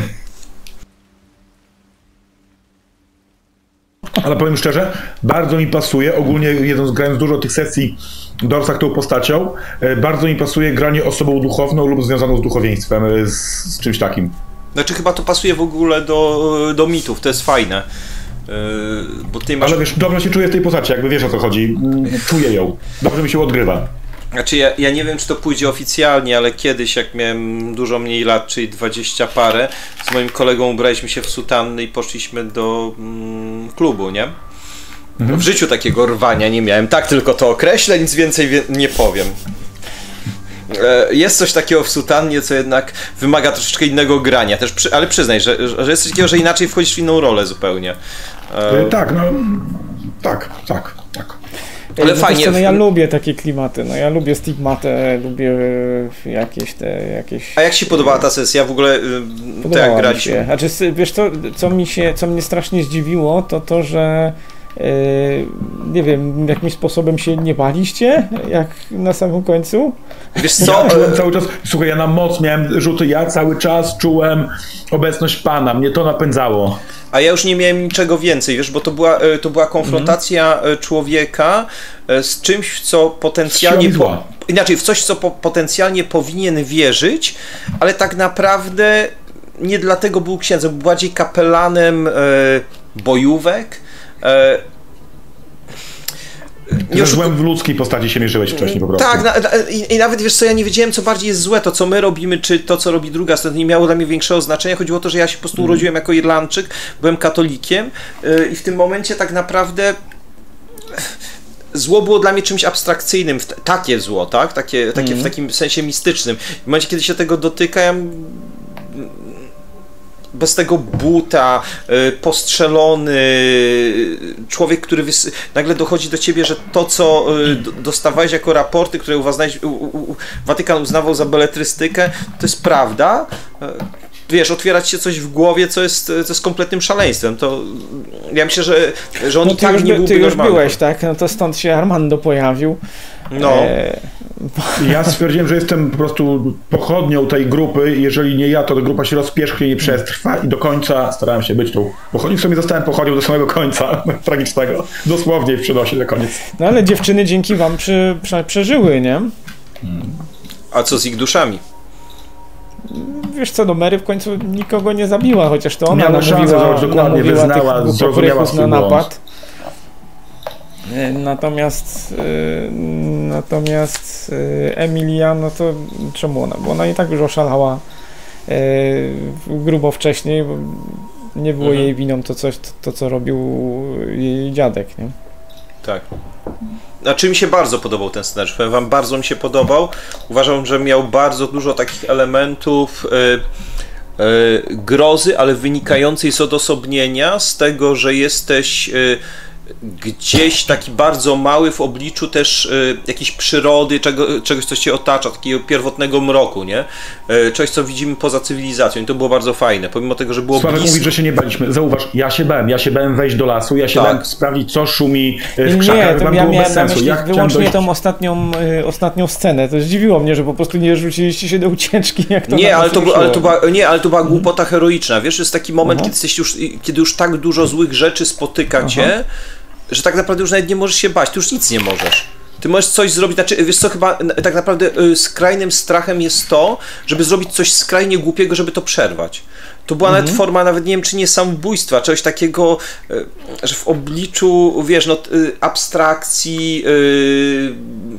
Ale powiem szczerze, bardzo mi pasuje, ogólnie jedząc, grając dużo tych sesji Dorsa tą postacią, e, bardzo mi pasuje granie osobą duchowną lub związaną z duchowieństwem, e, z, z czymś takim. Znaczy chyba to pasuje w ogóle do, do mitów, to jest fajne. Yy, masz... Ale wiesz, dobrze się czuję w tej postaci, jakby wiesz o co chodzi. Czuję ją. Dobrze mi się odgrywa. Znaczy ja, ja nie wiem, czy to pójdzie oficjalnie, ale kiedyś, jak miałem dużo mniej lat, czyli 20 parę, z moim kolegą ubraliśmy się w sutanny i poszliśmy do mm, klubu, nie? Mhm. W życiu takiego rwania nie miałem. Tak tylko to określę, nic więcej wie nie powiem. E, jest coś takiego w sutannie, co jednak wymaga troszeczkę innego grania, też przy, ale przyznaj, że, że jest coś takiego, że inaczej wchodzisz w inną rolę zupełnie. E... Tak, no tak, tak. Ale no fajnie. No ja lubię takie klimaty, no ja lubię stigmatę, lubię jakieś te, jakieś... A jak Ci podobała ta sesja? W ogóle to jak graliśmy? Się. Znaczy, wiesz co, co mi się, co mnie strasznie zdziwiło, to to, że nie wiem, jakimś sposobem się nie baliście, jak na samym końcu? Wiesz co? Ja czułem cały czas, słuchaj, ja na moc miałem rzuty, ja cały czas czułem obecność Pana, mnie to napędzało. A ja już nie miałem niczego więcej, wiesz, bo to była, e, to była konfrontacja mm. człowieka e, z czymś, w co potencjalnie... Po, inaczej, w coś, w co po, potencjalnie powinien wierzyć, ale tak naprawdę nie dlatego był księdzem, był bardziej kapelanem e, bojówek, E, nie złem w ludzkiej postaci się mierzyłeś wcześniej po prostu. Tak, na, na, i, i, nawet wiesz co, ja nie wiedziałem, co bardziej jest złe, to co my robimy, czy to, co robi druga strona, nie miało dla mnie większego znaczenia. Chodziło o to, że ja się po prostu mm. urodziłem jako Irlandczyk, byłem katolikiem yy, i w tym momencie tak naprawdę zło było dla mnie czymś abstrakcyjnym, takie zło, tak? Takie, takie mm. w takim sensie mistycznym. W momencie, kiedy się tego dotyka, ja bez tego buta, y, postrzelony, człowiek, który nagle dochodzi do ciebie, że to, co y, dostawałeś jako raporty, które Watykan uznawał za beletrystykę, to jest prawda. Wiesz, otwierać się coś w głowie, co jest, co jest kompletnym szaleństwem. To ja myślę, że, że on no, tak już, nie byłby Ty już byłeś, tak? No to stąd się Armando pojawił. No. E... Ja stwierdziłem, że jestem po prostu pochodnią tej grupy. Jeżeli nie ja, to ta grupa się rozpierzchnie i przetrwa i do końca starałem się być tą pochodnią. W sumie zostałem pochodnią do samego końca tragicznego. Dosłownie w przynosi na koniec. No ale dziewczyny dzięki wam przy, przy, przeżyły, nie? A co z ich duszami? Wiesz co, no Mary w końcu nikogo nie zabiła, chociaż to ona Miała namówiła, szansę, dokładnie wyznała, zrozumiała na napad. E, natomiast e, natomiast e, Emilia, no to czemu ona? Bo ona i tak już oszalała grubo wcześniej, bo nie było mhm. jej winą to coś, to, to co robił jej dziadek, nie? Tak. Znaczy mi się bardzo podobał ten scenariusz, powiem wam, bardzo mi się podobał. Uważam, że miał bardzo dużo takich elementów yy, yy, grozy, ale wynikającej z odosobnienia, z tego, że jesteś... Yy, gdzieś taki bardzo mały w obliczu też y, jakiejś przyrody, czego, czegoś, co cię otacza, takiego pierwotnego mroku, nie? Y, czegoś, co widzimy poza cywilizacją i to było bardzo fajne, pomimo tego, że było Sławek mówi, że się nie baliśmy. Zauważ, ja się bałem, ja się bałem wejść do lasu, ja się tak. bałem sprawdzić, co szumi w krzakach, nie, to ja miałem na myśli jak wyłącznie dojść... tą ostatnią, y, ostatnią scenę. To zdziwiło mnie, że po prostu nie rzuciliście się do ucieczki, jak to nie, ale to, ale to była, Nie, ale to była głupota heroiczna. Wiesz, jest taki moment, kiedy, jesteś już, kiedy już tak dużo złych rzeczy spotyka Aha. Że tak naprawdę już nawet nie możesz się bać, ty już nic nie możesz. Ty możesz coś zrobić, znaczy, wiesz co, chyba tak naprawdę y, skrajnym strachem jest to, żeby zrobić coś skrajnie głupiego, żeby to przerwać. To była mhm. nawet forma, nawet nie wiem, czy nie samobójstwa, czegoś takiego, y, że w obliczu, wiesz, no, y, abstrakcji,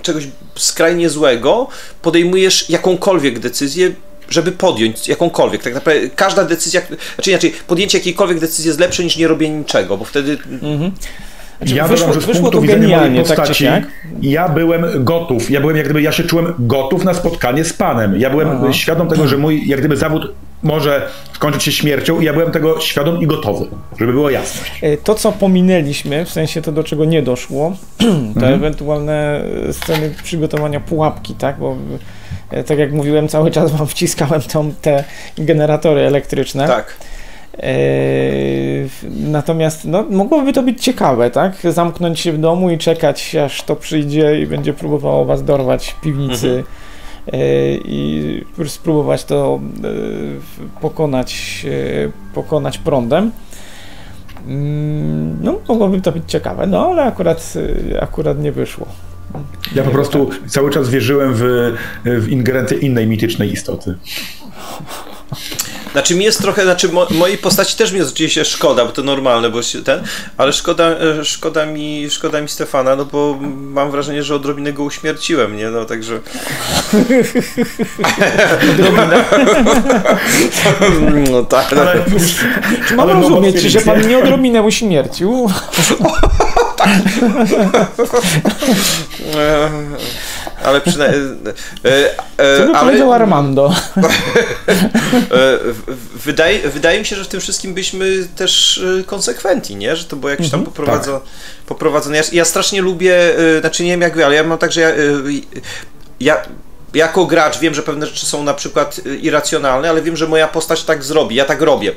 czegoś skrajnie złego, podejmujesz jakąkolwiek decyzję, żeby podjąć jakąkolwiek. Tak naprawdę każda decyzja, znaczy inaczej, podjęcie jakiejkolwiek decyzji jest lepsze niż nie robienie niczego, bo wtedy. Mhm. Znaczy, ja wyszło, dodam, że z punktu widzenia mojej tak postaci, tak ja byłem gotów. Ja byłem jak gdyby, ja się czułem gotów na spotkanie z Panem. Ja byłem Aha. świadom tego, że mój jak gdyby zawód może skończyć się śmiercią i ja byłem tego świadom i gotowy, żeby było jasność. E, to, co pominęliśmy, w sensie to, do czego nie doszło, to mhm. ewentualne sceny przygotowania pułapki, tak, bo e, tak jak mówiłem, cały czas wam wciskałem tą, te generatory elektryczne. Tak. Eee, natomiast no, mogłoby to być ciekawe, tak? Zamknąć się w domu i czekać, aż to przyjdzie i będzie próbowało was dorwać w piwnicy. Mhm. Eee, I spróbować to eee, pokonać, pokonać prądem. Mm, no, mogłoby to być ciekawe, no ale akurat, akurat nie wyszło. Ja po prostu cały czas wierzyłem w, w ingerencję innej mitycznej istoty. Znaczy mi jest trochę, znaczy mo, mojej postaci też mi jest oczywiście szkoda, bo to normalne, bo się ten, ale szkoda, e, szkoda mi, szkoda mi Stefana, no bo mam wrażenie, że odrobinę go uśmierciłem, nie, no także... odrobinę? no tak. Ale, ale, czy mam rozumieć, że pan nie odrobinę uśmiercił? tak. ale przynajmniej... E, e, Co by ale, powiedział Armando? E, wydaje, wydaje mi się, że w tym wszystkim byliśmy też konsekwentni, nie? Że to było jakieś tam mhm, poprowadzone. Tak. poprowadzone. Ja, ja, strasznie lubię, znaczy nie wiem jak wy, ale ja mam tak, że ja, ja jako gracz wiem, że pewne rzeczy są na przykład irracjonalne, ale wiem, że moja postać tak zrobi, ja tak robię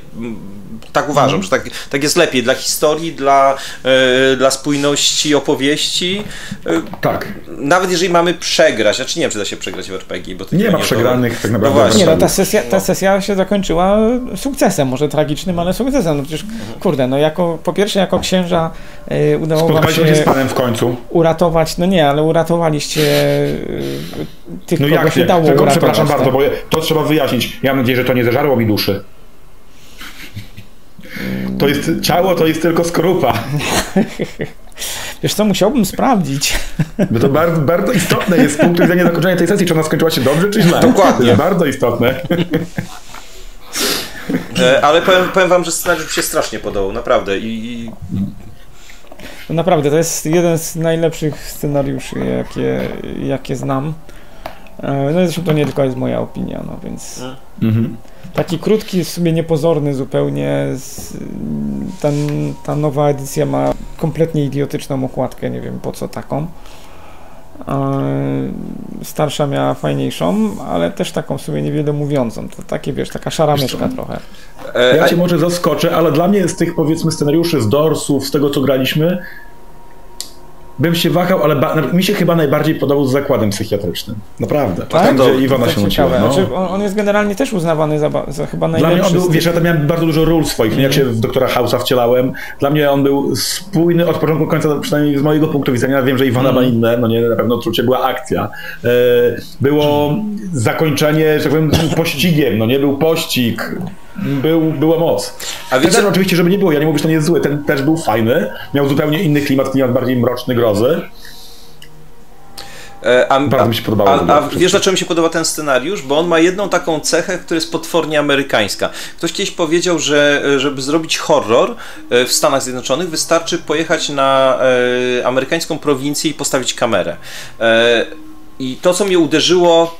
tak uważam, mm. że tak, tak jest lepiej dla historii, dla, e, dla spójności opowieści. E, tak. Nawet jeżeli mamy przegrać, znaczy nie wiem, czy da się przegrać w RPG, bo nie ma przegranych to... tak no naprawdę. No nie, no, ta, sesja, ta sesja się zakończyła sukcesem, może tragicznym, ale sukcesem. No przecież, mhm. kurde, no jako, po pierwsze jako księża e, udało wam się, się z panem w końcu. uratować, no nie, ale uratowaliście e, tych, no kogo jak się nie? dało Tylko, uratować. Przepraszam tak? bardzo, bo to trzeba wyjaśnić. Ja mam nadzieję, że to nie zeżarło mi duszy. To jest ciało, to jest tylko skorupa. Wiesz co, musiałbym sprawdzić. Bo to bardzo, bardzo istotne jest z punktu widzenia zakończenia tej sesji, czy ona skończyła się dobrze, czy źle. Dokładnie. To jest bardzo istotne. E, ale powiem, powiem wam, że scenariusz mi się strasznie podobał, naprawdę. I... No naprawdę, to jest jeden z najlepszych scenariuszy, jakie, jakie znam. E, no zresztą to nie tylko jest moja opinia, no więc... Mhm. Taki krótki, sobie niepozorny zupełnie. Ten, ta nowa edycja ma kompletnie idiotyczną okładkę, nie wiem po co taką. Starsza miała fajniejszą, ale też taką sobie niewiele mówiącą. To takie, wiesz, taka szara myszka trochę. E, ja cię może zaskoczę, ale dla mnie z tych, powiedzmy, scenariuszy, z dorsów, z tego, co graliśmy, bym się wahał, ale mi się chyba najbardziej podobał z zakładem psychiatrycznym. Naprawdę. Tak? Tam, gdzie Iwona się nuciła. No. Znaczy, on, on, jest generalnie też uznawany za, za chyba najlepszy. Dla mnie on był, wiesz, ja tam miałem bardzo dużo ról swoich. Mm. Jak się w doktora House'a wcielałem, dla mnie on był spójny od początku do końca, przynajmniej z mojego punktu widzenia. Wiem, że Iwona mm. ma inne, no nie, na pewno odczucie była akcja. E, było zakończenie, że tak powiem, pościgiem, no nie, był pościg był, była moc. A wiecie... Ten oczywiście, żeby nie było, ja nie mówię, że to nie jest zły, ten też był fajny, miał zupełnie inny klimat, klimat bardziej mroczny, grozy. E, a, Bardzo mi się podobało. A, a wiesz, dlaczego mi się podoba ten scenariusz? Bo on ma jedną taką cechę, która jest potwornie amerykańska. Ktoś kiedyś powiedział, że żeby zrobić horror e, w Stanach Zjednoczonych, wystarczy pojechać na e, amerykańską prowincję i postawić kamerę. E, I to, co mnie uderzyło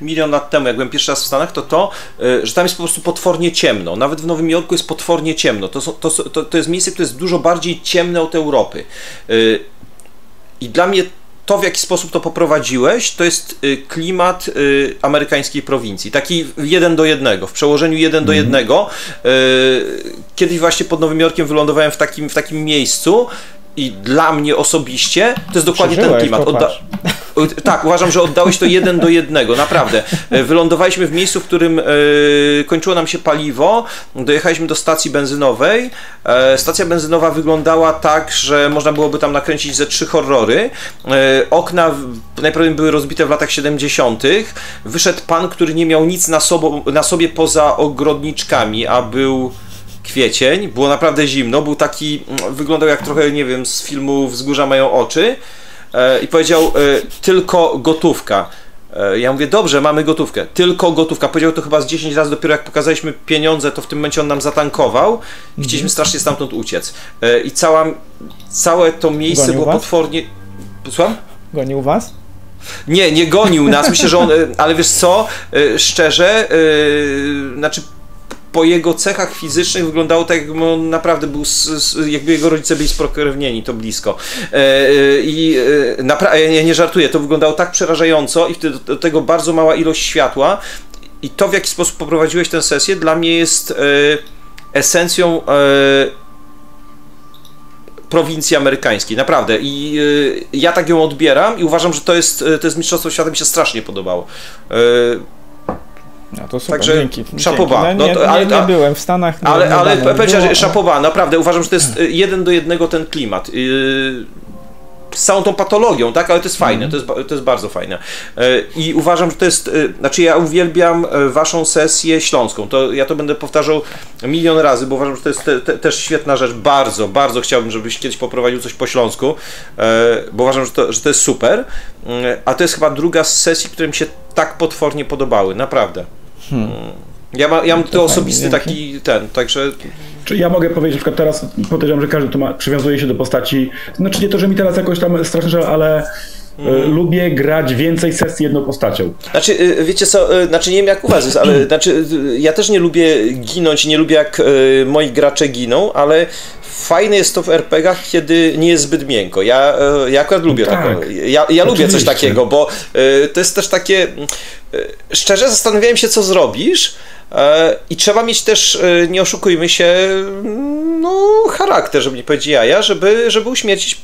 milion lat temu, jak byłem pierwszy raz w Stanach, to to, e, że tam jest po prostu potwornie ciemno. Nawet w Nowym Jorku jest potwornie ciemno. To, to, to, to jest miejsce, które jest dużo bardziej ciemne od Europy. E, I dla mnie to, w jaki sposób to poprowadziłeś, to jest e, klimat amerykańskiej prowincji. Taki jeden do jednego, w przełożeniu jeden do mhm. jednego. Kiedyś właśnie pod Nowym Jorkiem wylądowałem w takim, w takim miejscu, i dla mnie osobiście to jest dokładnie ten klimat. Odda tak, uważam, że oddałeś to jeden do jednego, naprawdę. E, wylądowaliśmy w miejscu, w którym e, kończyło nam się paliwo, dojechaliśmy do stacji benzynowej. E, stacja benzynowa wyglądała tak, że można byłoby tam nakręcić ze trzy horrory. E, okna najprawdopodobniej były rozbite w latach 70. Wyszedł pan, który nie miał nic na, sobą, na sobie poza ogrodniczkami, a był kwiecień, było naprawdę zimno, był taki, mm, wyglądał jak trochę, nie wiem, z filmu Wzgórza mają oczy e, i powiedział e, tylko gotówka. E, ja mówię, dobrze, mamy gotówkę, tylko gotówka. Powiedział to chyba z 10 razy, dopiero jak pokazaliśmy pieniądze, to w tym momencie on nam zatankował i chcieliśmy mhm. strasznie stamtąd uciec. I cała, całe to miejsce Gonił było was? potwornie... Słucham? Gonił was? Nie, nie gonił nas. Myślę, że on. Ale wiesz co? Szczerze, yy, znaczy po jego cechach fizycznych wyglądało tak, jakby on naprawdę był, jakby jego rodzice byli spokrewnieni, to blisko. E, e, I e, ja nie żartuję, to wyglądało tak przerażająco i wtedy do tego bardzo mała ilość światła i to w jaki sposób poprowadziłeś tę sesję dla mnie jest esencją prowincji amerykańskiej, naprawdę. I ja tak ją odbieram i uważam, że to jest, to jest Mistrzostwo Świata, mi się strasznie podobało. No to super, Także dzięki. Dzięki. No No, to- ale- nie, nie byłem w Stanach. Nie, Ale, nie ale badałem. powiedział, że szapoba, naprawdę uważam, że to jest y, jeden do jednego ten klimat. Yy, z całą tą patologią, tak? Ale to jest fajne, to jest, to jest bardzo fajne. Yy, I uważam, że to jest, yy, znaczy ja uwielbiam waszą sesję śląską. To ja to będę powtarzał milion razy, bo uważam, że to jest te, te, też świetna rzecz. Bardzo, bardzo chciałbym, żebyś kiedyś poprowadził coś po śląsku, yy, bo uważam, że to, że to jest super. A to jest chyba druga z sesji, które mi się tak potwornie podobały, naprawdę. Yy, Ja, ma, ja mam to osobisty taki ten, także Czy ja mogę powiedzieć, na przykład teraz podejrzewam, że każdy to ma, przywiązuje się do postaci. Znaczy nie to, że mi teraz jakoś tam strasznie żal, ale e, lubię grać więcej sesji jedną postacią. Znaczy, y, wiecie co, y, znaczy nie wiem jak u was jest, ale znaczy, y, ja też nie lubię ginąć, nie lubię jak y, moi gracze giną, ale fajne jest to w RPGach, kiedy nie jest zbyt miękko. Ja, y, ja akurat lubię tak. taką, ja, ja lubię coś takiego, bo y, to jest też takie, y, szczerze zastanawiałem się co zrobisz i trzeba mieć też, nie oszukujmy się, mm, no charakter, żeby nie powiedzieć jaja, żeby, żeby uśmiercić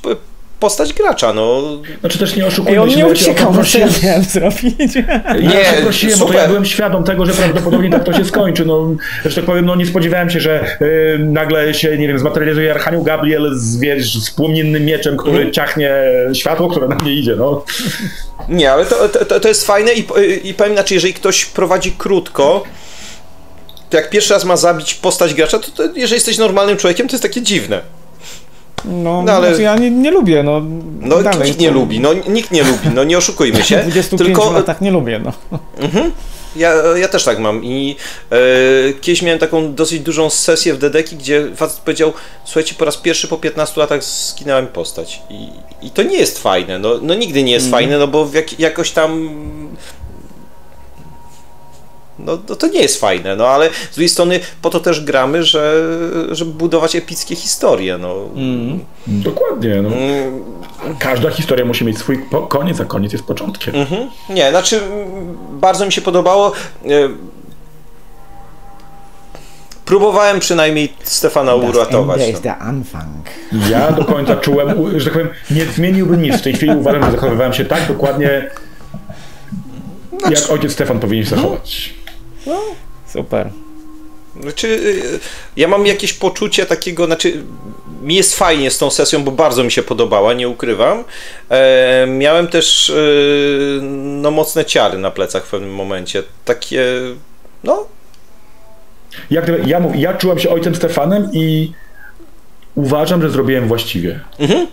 postać gracza, no. Znaczy też nie Ej, oszukujmy on się. nie bo uciekał, co ja miałem zrobić? Nie, prosiłem, bo to super. ja byłem świadom tego, że prawdopodobnie tak to się skończy. No, że tak powiem, no nie spodziewałem się, że y, nagle się, nie wiem, zmaterializuje Archanioł Gabriel z, wiesz, z płomiennym mieczem, który Mhm. ciachnie światło, które na mnie idzie, no. Nie, ale to, to, to jest fajne i, i powiem inaczej, jeżeli ktoś prowadzi krótko, to jak pierwszy raz ma zabić postać gracza, to, to jeżeli jesteś normalnym człowiekiem, to jest takie dziwne. No, No, ale- znaczy ja nie, nie lubię, no. No dalej, nikt nie to- lubi, no nikt nie lubi, no nie oszukujmy się. 25 tylko latach nie lubię, no. ja, ja też tak mam i e, kiedyś miałem taką dosyć dużą sesję w Dedeki, gdzie facet powiedział, słuchajcie, po raz pierwszy po 15 latach skinąłem postać i, i to nie jest fajne, no, no nigdy nie jest Mhm. fajne, no bo jak, jakoś tam no, no to nie jest fajne, no ale z drugiej strony po to też gramy, że, żeby budować epickie historie, no. Mm. Dokładnie, no. Mm, Każda historia musi mieć swój po- koniec, a koniec jest początkiem. Mhm. Nie, znaczy mm, bardzo mi się podobało. E, Próbowałem przynajmniej Stefana uratować. jest No. Anfang. Ja do końca czułem, że tak powiem, nie zmieniłbym nic. W tej chwili uważam, że zachowywałem się tak dokładnie, jak ojciec Stefan powinien się zachować. Super. Znaczy, y, ja mam jakieś poczucie takiego, znaczy mi jest fajnie z tą sesją, bo bardzo mi się podobała, nie ukrywam. E, miałem też e, no, mocne ciary na plecach w pewnym momencie. Takie, no, Jak ja, mów- ja czułem się ojcem Stefanem i uważam, że zrobiłem właściwie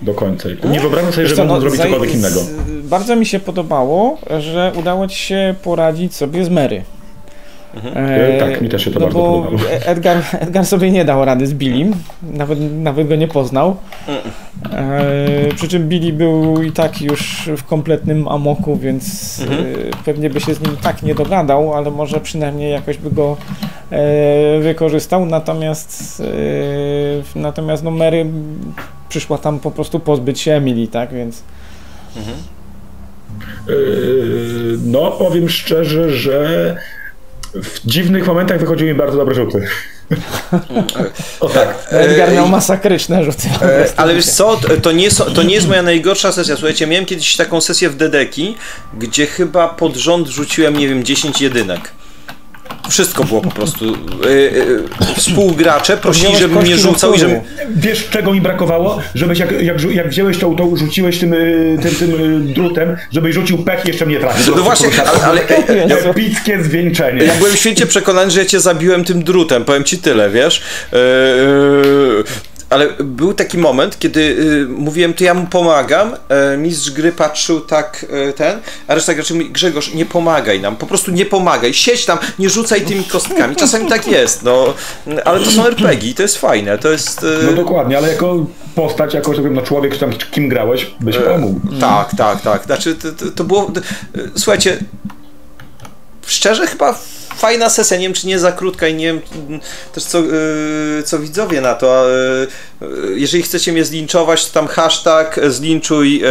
do końca. Nie wyobrażam sobie, że co, mógłbym no, zrobić cokolwiek innego. z- Bardzo mi się podobało, że udało ci się poradzić sobie z Mary. E, tak, mi też się to no bardzo bo podobało. Edgar, Edgar sobie nie dał rady z Billim, nawet, nawet go nie poznał. E, przy czym Billy był i tak już w kompletnym amoku, więc Mhm. e, pewnie by się z nim tak nie dogadał, ale może przynajmniej jakoś by go e, wykorzystał. Natomiast, e, natomiast no Mary przyszła tam po prostu pozbyć się Emily, tak? Więc Yy, No, powiem szczerze, że w dziwnych momentach wychodziły mi bardzo dobre rzuty. o tak. Edgar E, miał masakryczne rzuty. E. Ale wiesz co, to- nie, są, to nie jest moja najgorsza sesja. Słuchajcie, miałem kiedyś taką sesję w Dedeki, gdzie chyba pod rząd rzuciłem, nie wiem, 10 jedynek. Wszystko było po prostu. E, e, współgracze prosili, żebym nie rzucał i żebym. Wiesz, czego mi brakowało? Żebyś jak, jak, jak wziąłeś to, to rzuciłeś tym, y, tym, tym y, drutem, żebyś rzucił pech i jeszcze mnie trafił. No właśnie, ale, ale e, Jezu. Epickie zwieńczenie. ja byłem święcie przekonany, że ja cię zabiłem tym drutem. Powiem ci tyle, wiesz. E, ale był taki moment, kiedy y, mówiłem, to ja mu pomagam. E, mistrz gry patrzył tak e, ten, a reszta graczy mówi, Grzegorz, nie pomagaj nam, po prostu nie pomagaj. Siedź tam, nie rzucaj tymi kostkami. Czasami tak jest, no. Ale to są RPG to jest fajne. To jest. e, No dokładnie, ale jako postać, jako że no, człowiek, czy tam kim grałeś, byś pomógł. Tak, tak, tak. Znaczy, to, to, było. Słuchajcie, szczerze, chyba fajna sesja. Nie wiem, czy nie za krótka i nie wiem też, co, yy, co widzowie na to. Yy, jeżeli chcecie mnie zlinczować, to tam hashtag zlinczuj yy,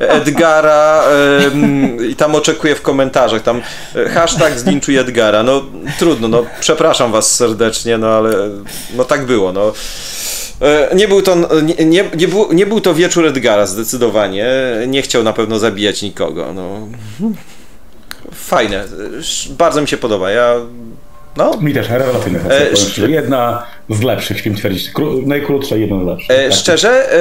Edgara mm, i tam oczekuję w komentarzach. Tam yy, hashtag zlinczuj Edgara. No trudno, no przepraszam was serdecznie, no ale no tak było, no. Nie był, to, nie, nie, nie, był, nie był to wieczór Edgara zdecydowanie. Nie chciał na pewno zabijać nikogo. No. Fajne. Bardzo mi się podoba. Ja no. Mi też, rewelacyjna sesja. E, jedna z lepszych, śmiem twierdzić. Kró- najkrótsza, jedna z lepszych. E, tak. Szczerze, e,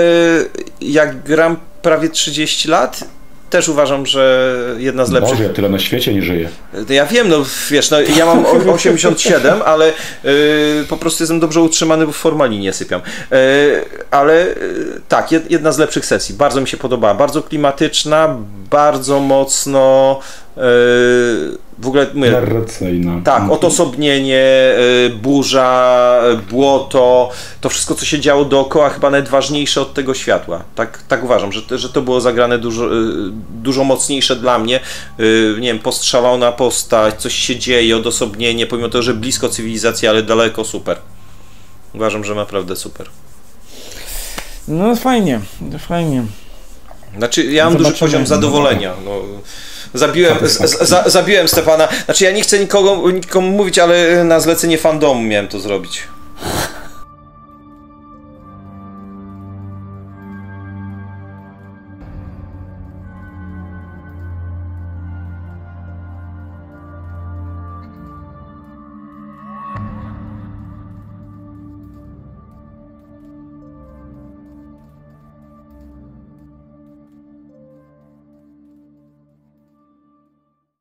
jak gram prawie 30 lat, też uważam, że jedna z lepszych. Boże, ja tyle na świecie nie żyję. Ja wiem, no wiesz, no, ja mam 87, ale y, po prostu jestem dobrze utrzymany, bo w formali nie sypiam. Y, ale y, tak, jedna z lepszych sesji. Bardzo mi się podobała. Bardzo klimatyczna, bardzo mocno w ogóle mówię, Narracyjna. Tak, odosobnienie, burza, błoto, to wszystko, co się działo dookoła, chyba najważniejsze od tego światła. Tak, tak uważam, że, że to było zagrane dużo, dużo mocniejsze dla mnie. Nie wiem, postrzałana postać, coś się dzieje, odosobnienie, pomimo tego, że blisko cywilizacji, ale daleko super. Uważam, że naprawdę super. No fajnie, fajnie. Znaczy, ja mam Zobaczymy. duży poziom zadowolenia. No, zabiłem, z, za, zabiłem Stefana. Znaczy, ja nie chcę nikogo, nikomu mówić, ale na zlecenie fandomu miałem to zrobić.